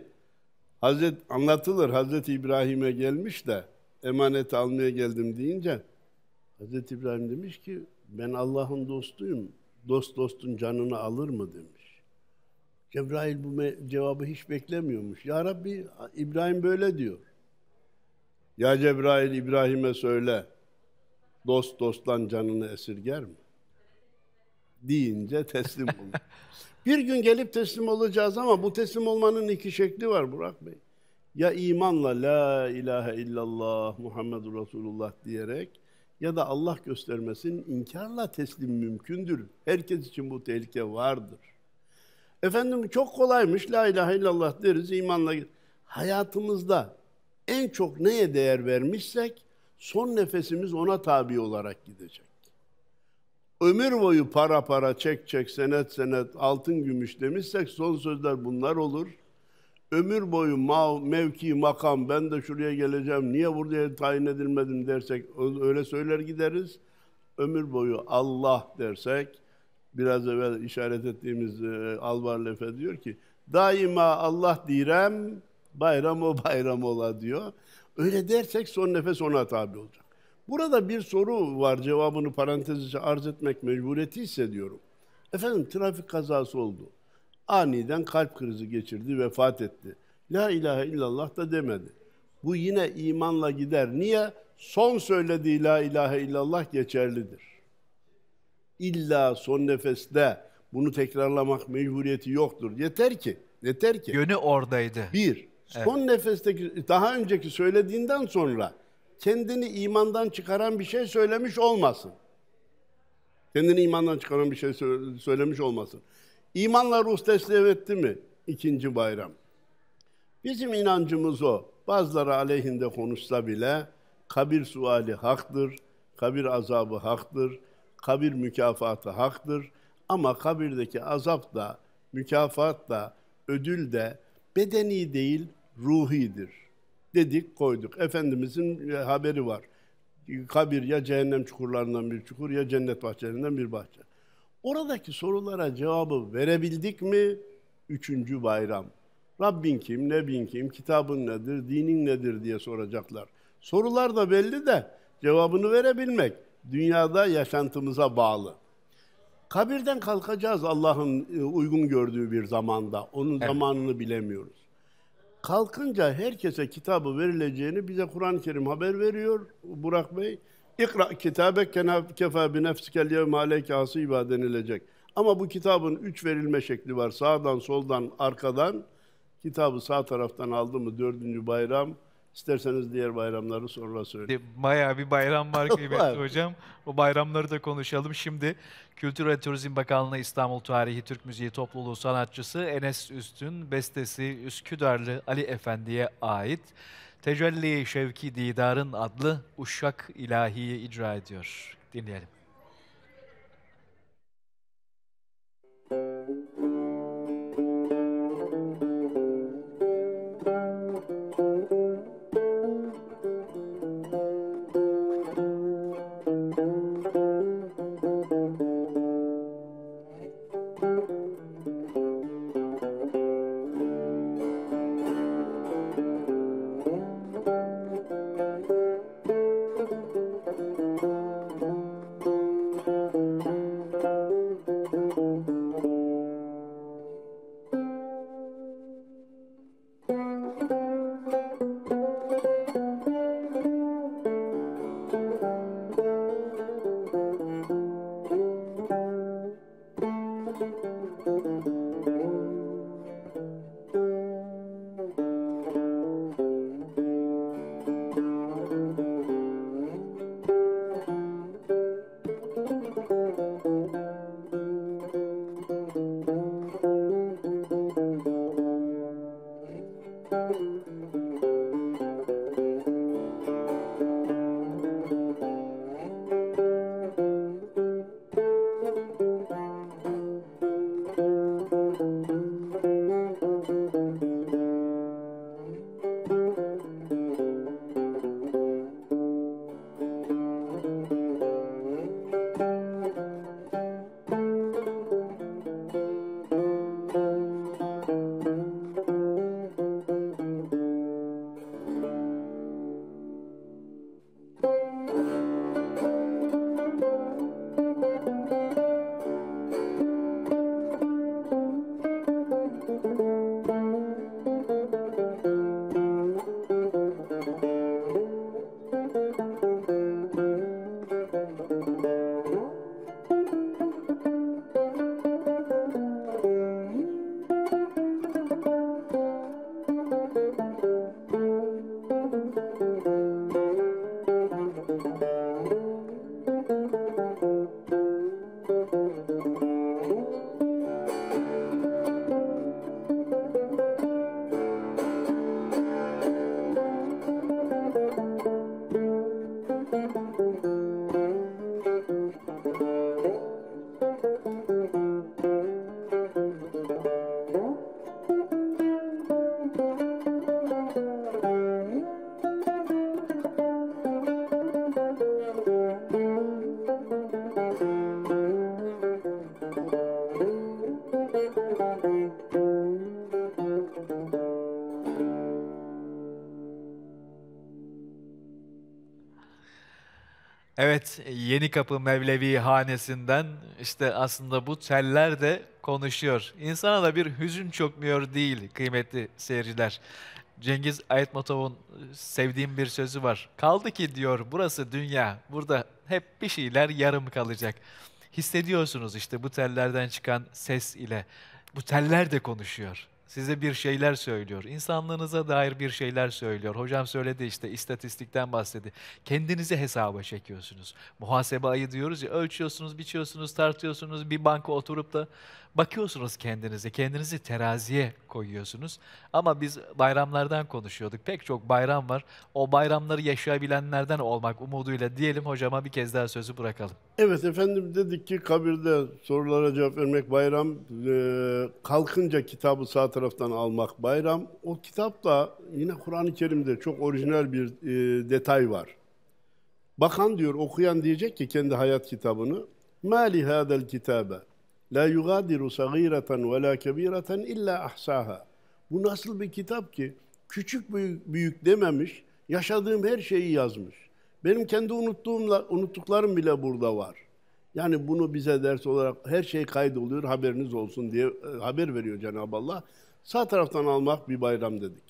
Hazret anlatılır Hazreti İbrahim'e gelmiş de emaneti almaya geldim deyince Hazreti İbrahim demiş ki ben Allah'ın dostuyum. Dost dostun canını alır mı demiş. Cebrail bu cevabı hiç beklemiyormuş. Ya Rabbi İbrahim böyle diyor. Ya Cebrail İbrahim'e söyle dost dosttan canını esirger mi? Deyince teslim (laughs) olur. Bir gün gelip teslim olacağız ama bu teslim olmanın iki şekli var Burak Bey. Ya imanla la ilahe illallah Muhammedur Resulullah diyerek ya da Allah göstermesin inkarla teslim mümkündür. Herkes için bu tehlike vardır. Efendim çok kolaymış la ilahe illallah deriz imanla. Hayatımızda en çok neye değer vermişsek son nefesimiz ona tabi olarak gidecek. Ömür boyu para para, çek çek, senet senet, altın gümüş demişsek son sözler bunlar olur. Ömür boyu mav, mevki, makam, ben de şuraya geleceğim, niye buraya tayin edilmedim dersek öyle söyler gideriz. Ömür boyu Allah dersek, biraz evvel işaret ettiğimiz e, Alvar Lefe diyor ki, daima Allah direm, bayram o bayram ola diyor. Öyle dersek son nefes ona tabi olacak. Burada bir soru var, cevabını parantez içi arz etmek mecburiyeti hissediyorum. Efendim trafik kazası oldu. Aniden kalp krizi geçirdi, vefat etti. La ilahe illallah da demedi. Bu yine imanla gider. Niye? Son söylediği la ilahe illallah geçerlidir. illa son nefeste bunu tekrarlamak mecburiyeti yoktur. Yeter ki, yeter ki. Yönü oradaydı. Bir, son nefesteki, daha önceki söylediğinden sonra kendini imandan çıkaran bir şey söylemiş olmasın. Kendini imandan çıkaran bir şey sö- söylemiş olmasın. İmanla ruh teslim etti mi? İkinci bayram. Bizim inancımız o. Bazıları aleyhinde konuşsa bile kabir suali haktır, kabir azabı haktır, kabir mükafatı haktır. Ama kabirdeki azap da, mükafat da, ödül de bedeni değil, ruhidir. Dedik koyduk. Efendimizin e, haberi var. Kabir ya cehennem çukurlarından bir çukur ya cennet bahçelerinden bir bahçe. Oradaki sorulara cevabı verebildik mi? Üçüncü bayram. Rabbin kim, Nebin kim, kitabın nedir, dinin nedir diye soracaklar. Sorular da belli de cevabını verebilmek dünyada yaşantımıza bağlı. Kabirden kalkacağız Allah'ın e, uygun gördüğü bir zamanda. Onun zamanını bilemiyoruz. Kalkınca herkese kitabı verileceğini bize Kur'an-ı Kerim haber veriyor Burak Bey. İkra kitabek kefa bi nefsikel yevme aleyke hasiba denilecek. Ama bu kitabın üç verilme şekli var. Sağdan, soldan, arkadan. Kitabı sağ taraftan aldı mı dördüncü bayram. İsterseniz diğer bayramları sonra söyleyeyim. Bayağı bir bayram (laughs) var kıymetli hocam. O bayramları da konuşalım. Şimdi Kültür ve Turizm Bakanlığı İstanbul Tarihi Türk Müziği Topluluğu sanatçısı Enes Üstün bestesi Üsküdarlı Ali Efendi'ye ait Tecelli Şevki Didar'ın adlı Uşak İlahi'yi icra ediyor. Dinleyelim. Evet, Yeni Kapı Mevlevi hanesinden işte aslında bu teller de konuşuyor. İnsana da bir hüzün çökmüyor değil kıymetli seyirciler. Cengiz Aytmatov'un sevdiğim bir sözü var. Kaldı ki diyor burası dünya, burada hep bir şeyler yarım kalacak. Hissediyorsunuz işte bu tellerden çıkan ses ile. Bu teller de konuşuyor. Size bir şeyler söylüyor. İnsanlığınıza dair bir şeyler söylüyor. Hocam söyledi işte istatistikten bahsetti. Kendinizi hesaba çekiyorsunuz. Muhasebe ayı diyoruz ya ölçüyorsunuz, biçiyorsunuz, tartıyorsunuz. Bir banka oturup da bakıyorsunuz kendinize. Kendinizi teraziye koyuyorsunuz. Ama biz bayramlardan konuşuyorduk. Pek çok bayram var. O bayramları yaşayabilenlerden olmak umuduyla diyelim hocama bir kez daha sözü bırakalım. Evet efendim dedik ki kabirde sorulara cevap vermek bayram, e, kalkınca kitabı sağ taraftan almak bayram. O kitap da yine Kur'an-ı Kerim'de çok orijinal bir e, detay var. Bakan diyor, okuyan diyecek ki kendi hayat kitabını, مَا لِهَذَا الْكِتَابَ La yugadiru sagireten ve la kebireten illa ahsaha. Bu nasıl bir kitap ki? Küçük büyük, büyük dememiş, yaşadığım her şeyi yazmış. Benim kendi unuttuğumla, unuttuklarım bile burada var. Yani bunu bize ders olarak her şey kaydoluyor, haberiniz olsun diye e, haber veriyor Cenab-ı Allah. Sağ taraftan almak bir bayram dedik.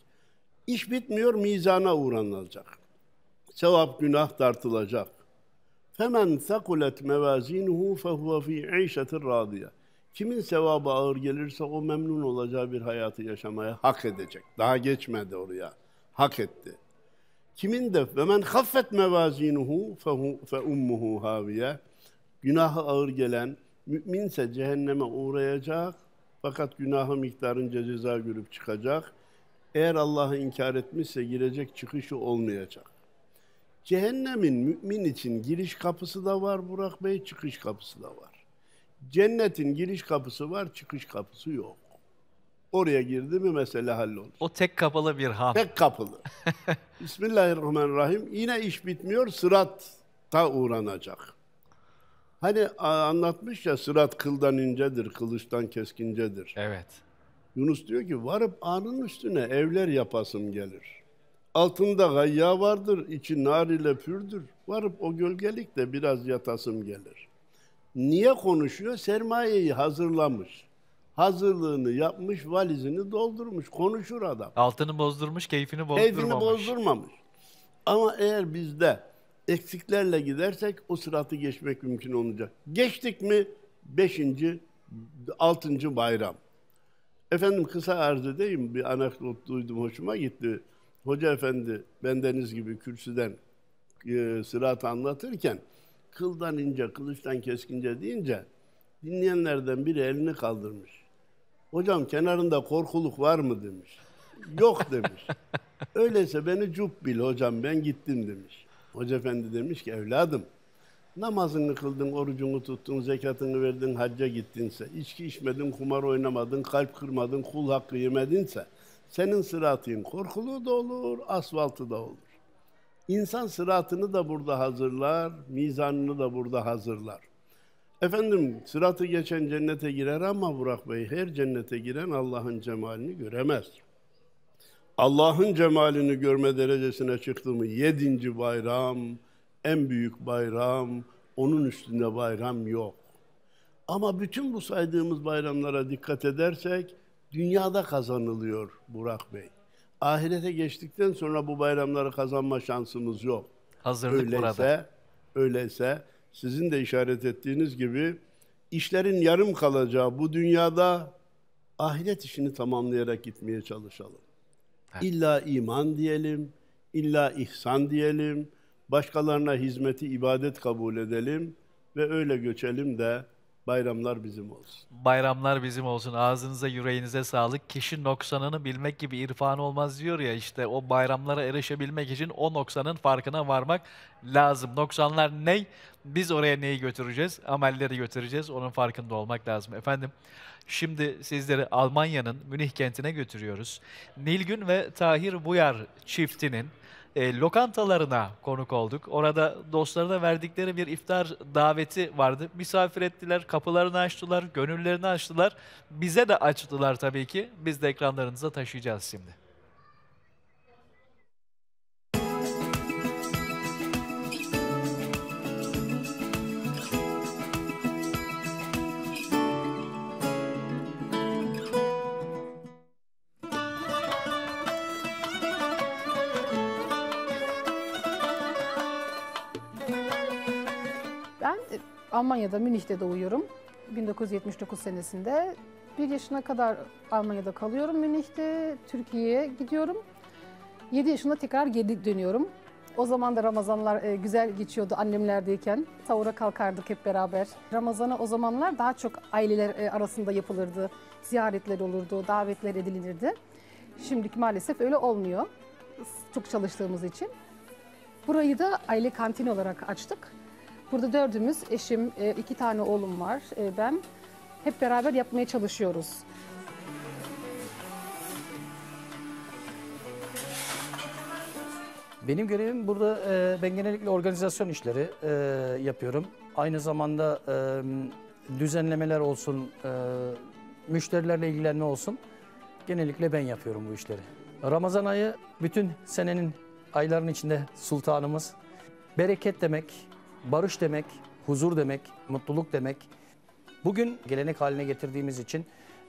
İş bitmiyor, mizana uğranılacak. Sevap, günah tartılacak. Femen sakulet mevazinuhu fehuve fi işetir radiye. Kimin sevabı ağır gelirse o memnun olacağı bir hayatı yaşamaya hak edecek. Daha geçmedi oraya. Hak etti. Kimin de ve men haffet mevazinuhu fe ummuhu haviye. Günahı ağır gelen müminse cehenneme uğrayacak fakat günahı miktarınca ceza görüp çıkacak. Eğer Allah'ı inkar etmişse girecek çıkışı olmayacak. Cehennemin mümin için giriş kapısı da var Burak Bey, çıkış kapısı da var. Cennetin giriş kapısı var, çıkış kapısı yok. Oraya girdi mi mesele hallolur. O tek kapalı bir han. Tek kapılı. (laughs) Bismillahirrahmanirrahim. Yine iş bitmiyor, sıratta uğranacak. Hani anlatmış ya sırat kıldan incedir, kılıçtan keskincedir. Evet. Yunus diyor ki varıp anın üstüne evler yapasım gelir. Altında gayya vardır, içi nar ile pürdür. Varıp o gölgelikte biraz yatasım gelir. Niye konuşuyor? Sermayeyi hazırlamış. Hazırlığını yapmış, valizini doldurmuş. Konuşur adam. Altını bozdurmuş, keyfini bozdurmamış. Keyfini bozdurmamış. Ama eğer bizde eksiklerle gidersek o sıratı geçmek mümkün olacak. Geçtik mi? Beşinci, altıncı bayram. Efendim kısa arz edeyim. Bir anekdot duydum, hoşuma gitti. Hoca efendi bendeniz gibi kürsüden e, sıratı anlatırken kıldan ince, kılıçtan keskince deyince dinleyenlerden biri elini kaldırmış. Hocam kenarında korkuluk var mı demiş. Yok demiş. (laughs) Öyleyse beni cup bil hocam ben gittim demiş. Hoca efendi demiş ki evladım namazını kıldın, orucunu tuttun, zekatını verdin, hacca gittinse, içki içmedin, kumar oynamadın, kalp kırmadın, kul hakkı yemedinse senin sıratın korkulu da olur, asfaltı da olur. İnsan sıratını da burada hazırlar, mizanını da burada hazırlar. Efendim sıratı geçen cennete girer ama Burak Bey her cennete giren Allah'ın cemalini göremez. Allah'ın cemalini görme derecesine çıktı mı yedinci bayram, en büyük bayram, onun üstünde bayram yok. Ama bütün bu saydığımız bayramlara dikkat edersek dünyada kazanılıyor Burak Bey. Ahirete geçtikten sonra bu bayramları kazanma şansımız yok. Hazırlık öyleyse, burada. Öyleyse sizin de işaret ettiğiniz gibi işlerin yarım kalacağı bu dünyada ahiret işini tamamlayarak gitmeye çalışalım. Evet. İlla iman diyelim, illa ihsan diyelim, başkalarına hizmeti ibadet kabul edelim ve öyle göçelim de bayramlar bizim olsun. Bayramlar bizim olsun. Ağzınıza, yüreğinize sağlık. Kişi noksanını bilmek gibi irfan olmaz diyor ya işte o bayramlara erişebilmek için o noksanın farkına varmak lazım. Noksanlar ne? Biz oraya neyi götüreceğiz? Amelleri götüreceğiz. Onun farkında olmak lazım. Efendim şimdi sizleri Almanya'nın Münih kentine götürüyoruz. Nilgün ve Tahir Buyar çiftinin e, lokantalarına konuk olduk. Orada dostlarına verdikleri bir iftar daveti vardı. Misafir ettiler, kapılarını açtılar, gönüllerini açtılar. Bize de açtılar tabii ki. Biz de ekranlarınıza taşıyacağız şimdi. Almanya'da Münih'te doğuyorum. 1979 senesinde. Bir yaşına kadar Almanya'da kalıyorum Münih'te. Türkiye'ye gidiyorum. 7 yaşında tekrar geri dönüyorum. O zaman da Ramazanlar e, güzel geçiyordu annemlerdeyken. Sahura kalkardık hep beraber. Ramazan'a o zamanlar daha çok aileler e, arasında yapılırdı. Ziyaretler olurdu, davetler edilirdi. Şimdiki maalesef öyle olmuyor. Çok çalıştığımız için. Burayı da aile kantini olarak açtık. Burada dördümüz, eşim, e, iki tane oğlum var, e, ben. Hep beraber yapmaya çalışıyoruz. Benim görevim burada e, ben genellikle organizasyon işleri yapıyorum. Aynı zamanda düzenlemeler olsun, müşterilerle ilgilenme olsun. Genellikle ben yapıyorum bu işleri. Ramazan ayı bütün senenin ayların içinde sultanımız. Bereket demek, barış demek, huzur demek, mutluluk demek. Bugün gelenek haline getirdiğimiz için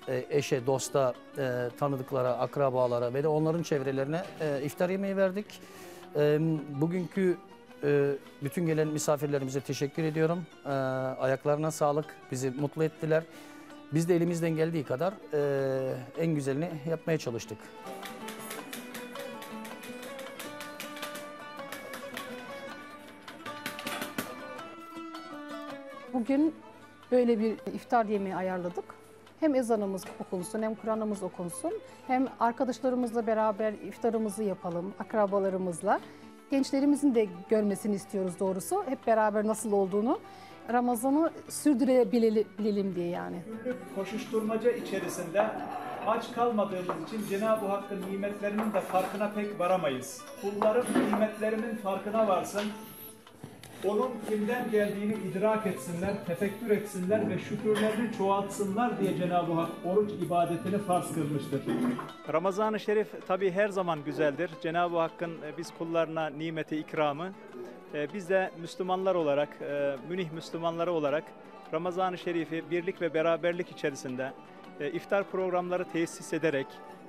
e, eşe, dosta, e, tanıdıklara, akrabalara ve de onların çevrelerine e, iftar yemeği verdik. Bugünkü bütün gelen misafirlerimize teşekkür ediyorum. Ayaklarına sağlık, bizi mutlu ettiler. Biz de elimizden geldiği kadar en güzelini yapmaya çalıştık. Bugün böyle bir iftar yemeği ayarladık. Hem ezanımız okunsun hem Kur'an'ımız okunsun. Hem arkadaşlarımızla beraber iftarımızı yapalım, akrabalarımızla. Gençlerimizin de görmesini istiyoruz doğrusu. Hep beraber nasıl olduğunu. Ramazan'ı sürdürebilelim diye yani. koşuşturmaca içerisinde aç kalmadığımız için Cenab-ı Hakk'ın nimetlerinin de farkına pek varamayız. Kullarım nimetlerinin farkına varsın. Onun kimden geldiğini idrak etsinler, tefekkür etsinler ve şükürlerini çoğaltsınlar diye Cenab-ı Hak oruç ibadetini farz kılmıştır. Ramazan-ı Şerif tabi her zaman güzeldir. Cenab-ı Hakk'ın e, biz kullarına nimeti, ikramı. E, Biz de Müslümanlar olarak, e, Münih Müslümanları olarak Ramazan-ı Şerif'i birlik ve beraberlik içerisinde iftar programları tesis ederek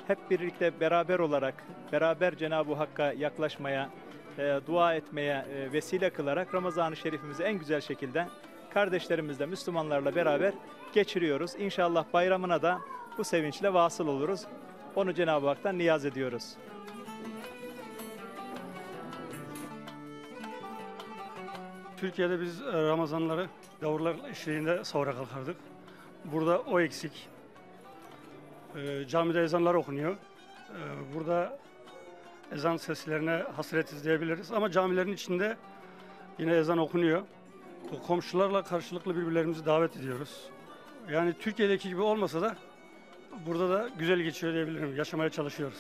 hep birlikte beraber olarak beraber Cenab-ı Hakk'a yaklaşmaya, e, dua etmeye e, vesile kılarak Ramazan-ı Şerifimizi en güzel şekilde kardeşlerimizle, Müslümanlarla beraber geçiriyoruz. İnşallah bayramına da bu sevinçle vasıl oluruz. Onu Cenab-ı Hak'tan niyaz ediyoruz. Türkiye'de biz e, Ramazanları davullar eşliğinde sahura kalkardık. Burada o eksik. E, camide ezanlar okunuyor. E, burada ezan seslerine hasretiz diyebiliriz. Ama camilerin içinde yine ezan okunuyor. Komşularla karşılıklı birbirlerimizi davet ediyoruz. Yani Türkiye'deki gibi olmasa da burada da güzel geçiyor diyebilirim. Yaşamaya çalışıyoruz.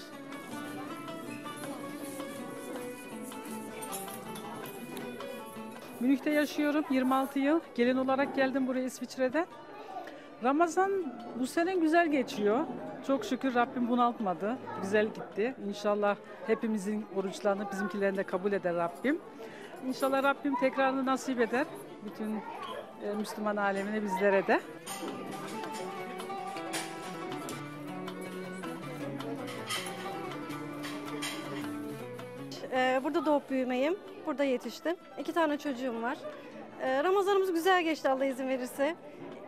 Münih'te yaşıyorum 26 yıl. Gelin olarak geldim buraya İsviçre'den. Ramazan bu sene güzel geçiyor. Çok şükür Rabbim bunaltmadı. Güzel gitti. İnşallah hepimizin oruçlarını bizimkilerini de kabul eder Rabbim. İnşallah Rabbim tekrarını nasip eder. Bütün e, Müslüman alemine bizlere de. Ee, Burada doğup büyümeyim. Burada yetiştim. İki tane çocuğum var. Ee, Ramazanımız güzel geçti Allah izin verirse.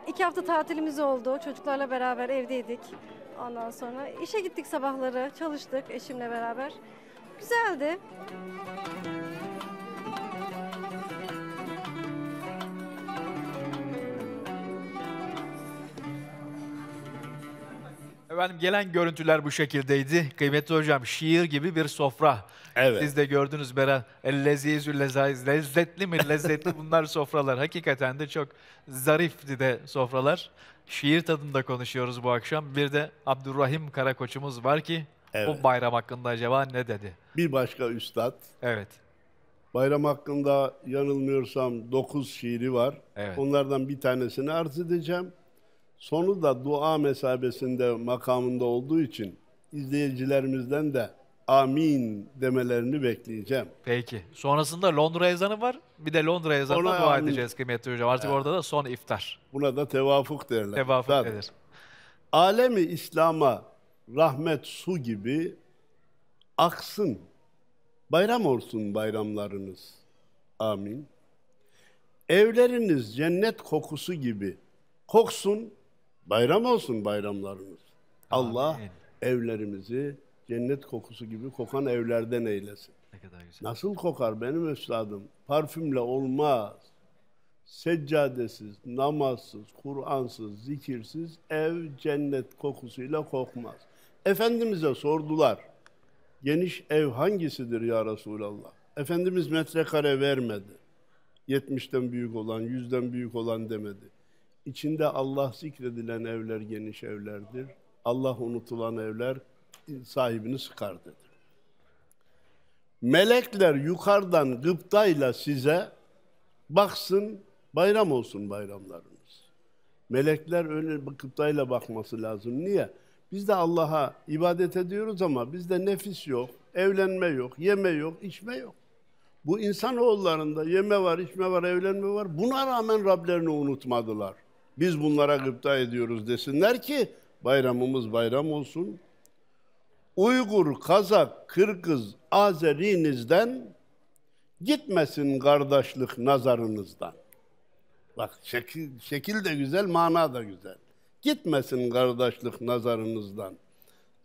İki hafta tatilimiz oldu. Çocuklarla beraber evdeydik. Ondan sonra işe gittik sabahları. Çalıştık eşimle beraber. Güzeldi. Efendim gelen görüntüler bu şekildeydi. Kıymetli hocam şiir gibi bir sofra. Evet. Siz de gördünüz Beren. El lezizü lezaiz. Lezzetli mi lezzetli (laughs) bunlar sofralar. Hakikaten de çok zarifti de sofralar. Şiir tadında konuşuyoruz bu akşam. Bir de Abdurrahim Karakoç'umuz var ki Evet. bu bayram hakkında acaba ne dedi? Bir başka üstad. Evet. Bayram hakkında yanılmıyorsam 9 şiiri var. Evet. Onlardan bir tanesini arz edeceğim. Sonu da dua mesabesinde makamında olduğu için izleyicilerimizden de amin demelerini bekleyeceğim. Peki. Sonrasında Londra ezanı var. Bir de Londra ezanına Ona dua amin. edeceğiz kıymetli hocam. Artık orada da son iftar. Buna da tevafuk derler. Tevafuk Zaten. denir. Alemi İslam'a rahmet su gibi aksın. Bayram olsun bayramlarınız. Amin. Evleriniz cennet kokusu gibi koksun, bayram olsun bayramlarınız. Allah evlerimizi cennet kokusu gibi kokan evlerden eylesin. Ne kadar güzel. Nasıl kokar benim üstadım? Parfümle olmaz. Seccadesiz, namazsız, Kur'ansız, zikirsiz ev cennet kokusuyla kokmaz. Efendimiz'e sordular. Geniş ev hangisidir ya Resulallah? Efendimiz metrekare vermedi. 70'ten büyük olan, 100'den büyük olan demedi. İçinde Allah zikredilen evler geniş evlerdir. Allah unutulan evler sahibini sıkar dedi. Melekler yukarıdan gıptayla size baksın, bayram olsun bayramlarınız. Melekler öyle gıptayla bakması lazım. Niye? Biz de Allah'a ibadet ediyoruz ama bizde nefis yok, evlenme yok, yeme yok, içme yok. Bu insanoğullarında yeme var, içme var, evlenme var. Buna rağmen Rablerini unutmadılar. Biz bunlara gıpta ediyoruz desinler ki bayramımız bayram olsun. Uygur, Kazak, Kırgız, Azerinizden gitmesin kardeşlik nazarınızdan. Bak şekil, şekil de güzel, mana da güzel. Gitmesin kardeşlik nazarınızdan.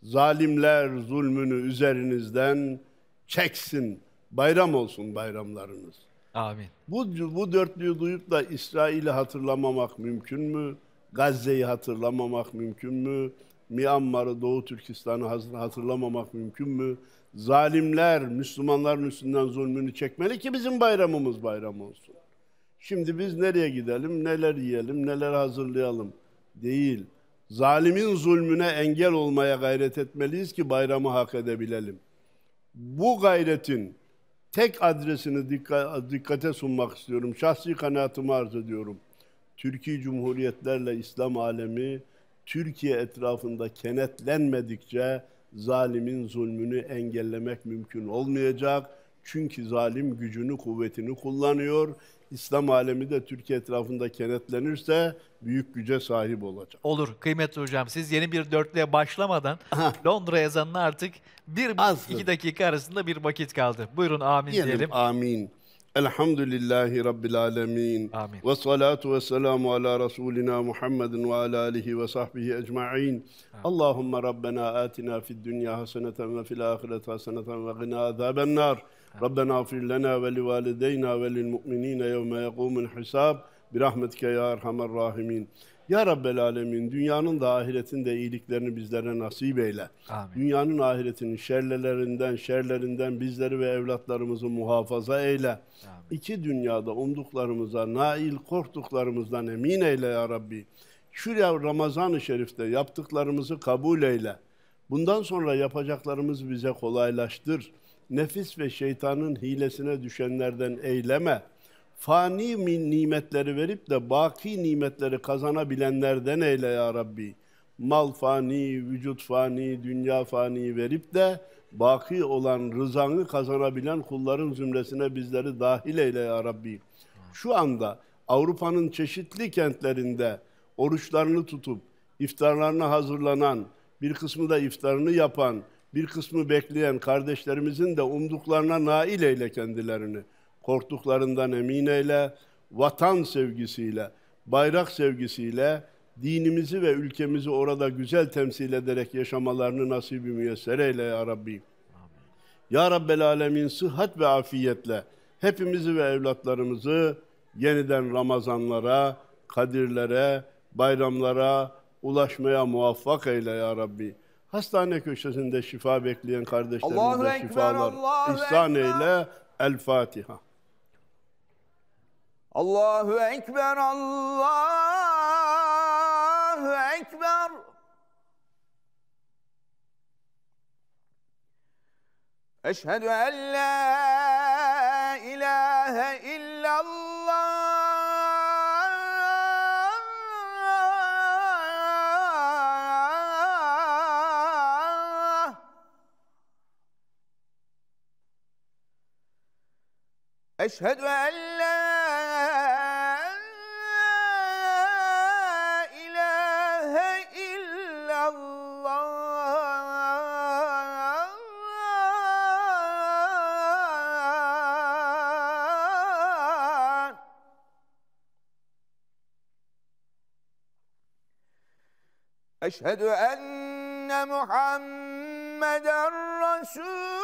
Zalimler zulmünü üzerinizden çeksin. Bayram olsun bayramlarınız. Amin. Bu, bu dörtlüyü duyup da İsrail'i hatırlamamak mümkün mü? Gazze'yi hatırlamamak mümkün mü? Myanmar'ı, Doğu Türkistan'ı hatırlamamak mümkün mü? Zalimler Müslümanların üstünden zulmünü çekmeli ki bizim bayramımız bayram olsun. Şimdi biz nereye gidelim, neler yiyelim, neler hazırlayalım? Değil. Zalimin zulmüne engel olmaya gayret etmeliyiz ki bayramı hak edebilelim. Bu gayretin tek adresini dikka- dikkate sunmak istiyorum. Şahsi kanaatımı arz ediyorum. Türkiye Cumhuriyetlerle İslam alemi Türkiye etrafında kenetlenmedikçe zalimin zulmünü engellemek mümkün olmayacak. Çünkü zalim gücünü, kuvvetini kullanıyor. İslam alemi de Türkiye etrafında kenetlenirse büyük güce sahip olacak. Olur kıymetli hocam. Siz yeni bir dörtlüğe başlamadan Londra ezanına artık bir iki dakika arasında bir vakit kaldı. Buyurun amin Diyelim diyelim. amin. الحمد لله رب العالمين آمين. والصلاة والسلام على رسولنا محمد وعلى آله وصحبه أجمعين آمين. اللهم ربنا آتنا في الدنيا حسنة وفي الآخرة حسنة وقنا عذاب النار آمين. ربنا اغفر لنا ولوالدينا وللمؤمنين يوم يقوم الحساب برحمتك يا أرحم الراحمين ya Rabbel Alemin, dünyanın da ahiretin de iyiliklerini bizlere nasip eyle. Amin. Dünyanın ahiretinin şerlelerinden, şerlerinden bizleri ve evlatlarımızı muhafaza eyle. İki dünyada umduklarımıza, nail korktuklarımızdan emin eyle ya Rabbi. Şuraya Ramazan-ı Şerif'te yaptıklarımızı kabul eyle. Bundan sonra yapacaklarımız bize kolaylaştır. Nefis ve şeytanın hilesine düşenlerden eyleme. Fani nimetleri verip de baki nimetleri kazanabilenlerden eyle ya Rabbi. Mal fani, vücut fani, dünya fani verip de baki olan rızanı kazanabilen kulların zümresine bizleri dahil eyle ya Rabbi. Şu anda Avrupa'nın çeşitli kentlerinde oruçlarını tutup iftarlarına hazırlanan, bir kısmı da iftarını yapan, bir kısmı bekleyen kardeşlerimizin de umduklarına nail eyle kendilerini. Korktuklarından emin eyle, vatan sevgisiyle, bayrak sevgisiyle dinimizi ve ülkemizi orada güzel temsil ederek yaşamalarını nasibi müyesser eyle ya Rabbi. Ya Rabbel Alemin sıhhat ve afiyetle hepimizi ve evlatlarımızı yeniden Ramazanlara, Kadirlere, bayramlara ulaşmaya muvaffak eyle ya Rabbi. Hastane köşesinde şifa bekleyen kardeşlerimize şifalar ihsan eyle. El Fatiha. Allahu Ekber, Allahu Ekber. Eşhedü en la ilahe illallah. Eşhedü en Eşhedü enne Muhammeden Resulullah.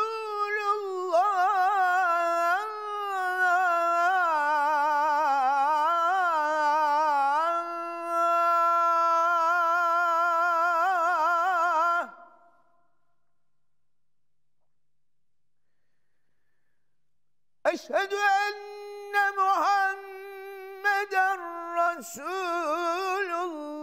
Eşhedü enne Muhammeden Resulullah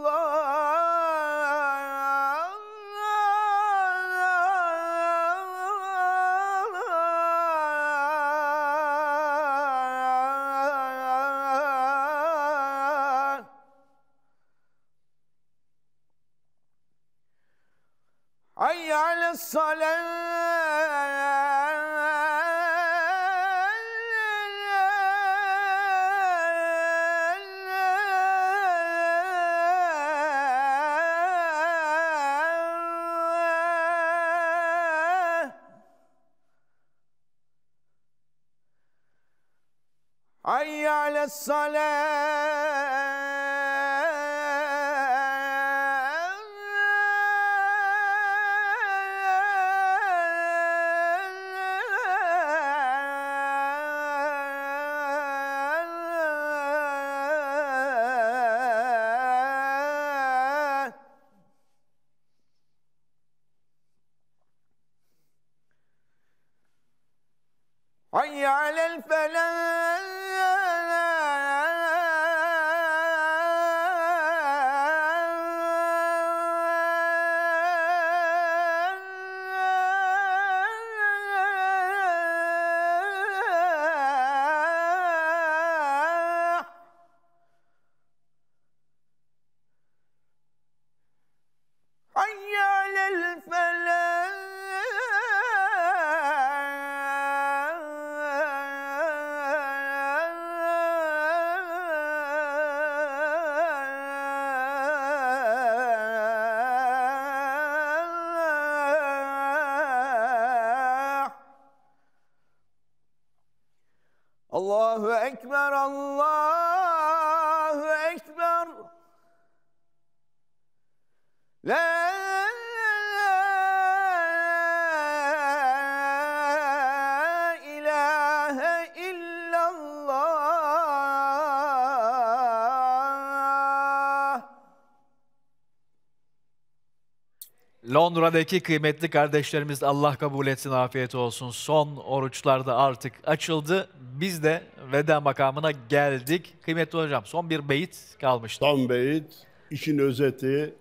Londra'daki kıymetli kardeşlerimiz Allah kabul etsin, afiyet olsun. Son oruçlarda artık açıldı. Biz de veda makamına geldik. Kıymetli hocam son bir beyit kalmıştı. Son beyit, işin özeti,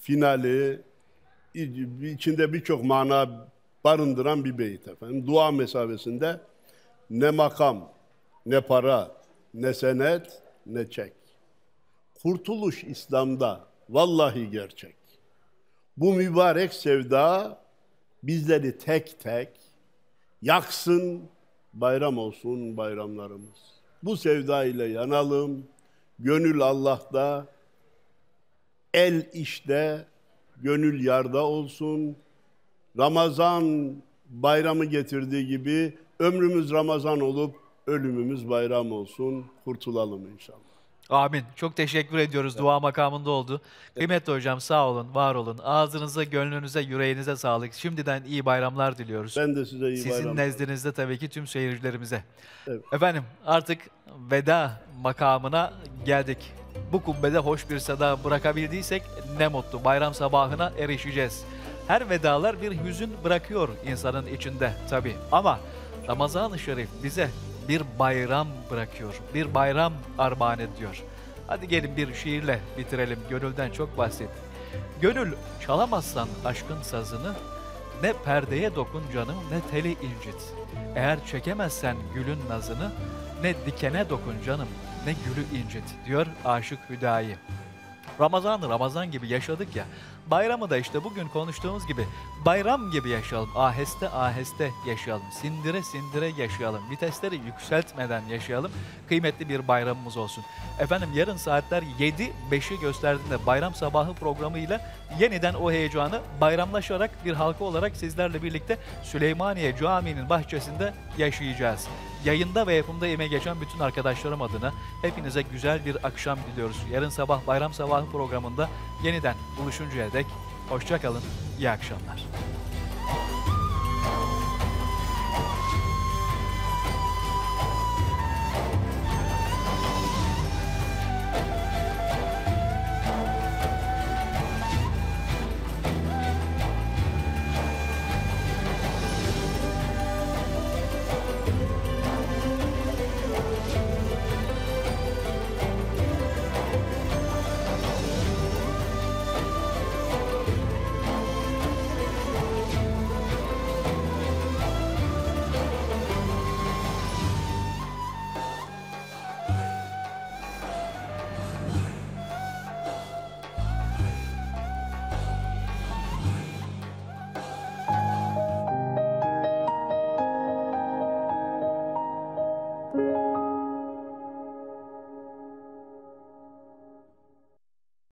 finali, içinde birçok mana barındıran bir beyit efendim. Dua mesabesinde ne makam, ne para, ne senet, ne çek. Kurtuluş İslam'da vallahi gerçek. Bu mübarek sevda bizleri tek tek yaksın, bayram olsun bayramlarımız. Bu sevda ile yanalım, gönül Allah'ta, el işte, gönül yarda olsun. Ramazan bayramı getirdiği gibi ömrümüz Ramazan olup ölümümüz bayram olsun. Kurtulalım inşallah. Amin. Çok teşekkür ediyoruz. Dua makamında oldu. Kıymetli hocam sağ olun, var olun. Ağzınıza, gönlünüze, yüreğinize sağlık. Şimdiden iyi bayramlar diliyoruz. Ben de size iyi Sizin bayramlar. nezdinizde tabii ki tüm seyircilerimize. Evet. Efendim artık veda makamına geldik. Bu kubbede hoş bir sada bırakabildiysek ne mutlu. Bayram sabahına erişeceğiz. Her vedalar bir hüzün bırakıyor insanın içinde tabii. Ama Ramazan-ı Şerif bize bir bayram bırakıyor. Bir bayram armağan ediyor. Hadi gelin bir şiirle bitirelim. Gönülden çok bahsettik. Gönül çalamazsan aşkın sazını, ne perdeye dokun canım ne teli incit. Eğer çekemezsen gülün nazını, ne dikene dokun canım ne gülü incit diyor Aşık Hüdayi. Ramazan'ı Ramazan gibi yaşadık ya. Bayramı da işte bugün konuştuğumuz gibi bayram gibi yaşayalım. Aheste aheste yaşayalım. Sindire sindire yaşayalım. Vitesleri yükseltmeden yaşayalım. Kıymetli bir bayramımız olsun. Efendim yarın saatler 7-5'i gösterdiğinde bayram sabahı programıyla yeniden o heyecanı bayramlaşarak bir halka olarak sizlerle birlikte Süleymaniye Camii'nin bahçesinde yaşayacağız. Yayında ve yapımda emeği geçen bütün arkadaşlarım adına hepinize güzel bir akşam diliyoruz. Yarın sabah bayram sabahı programında yeniden buluşuncaya dek hoşça kalın, iyi akşamlar.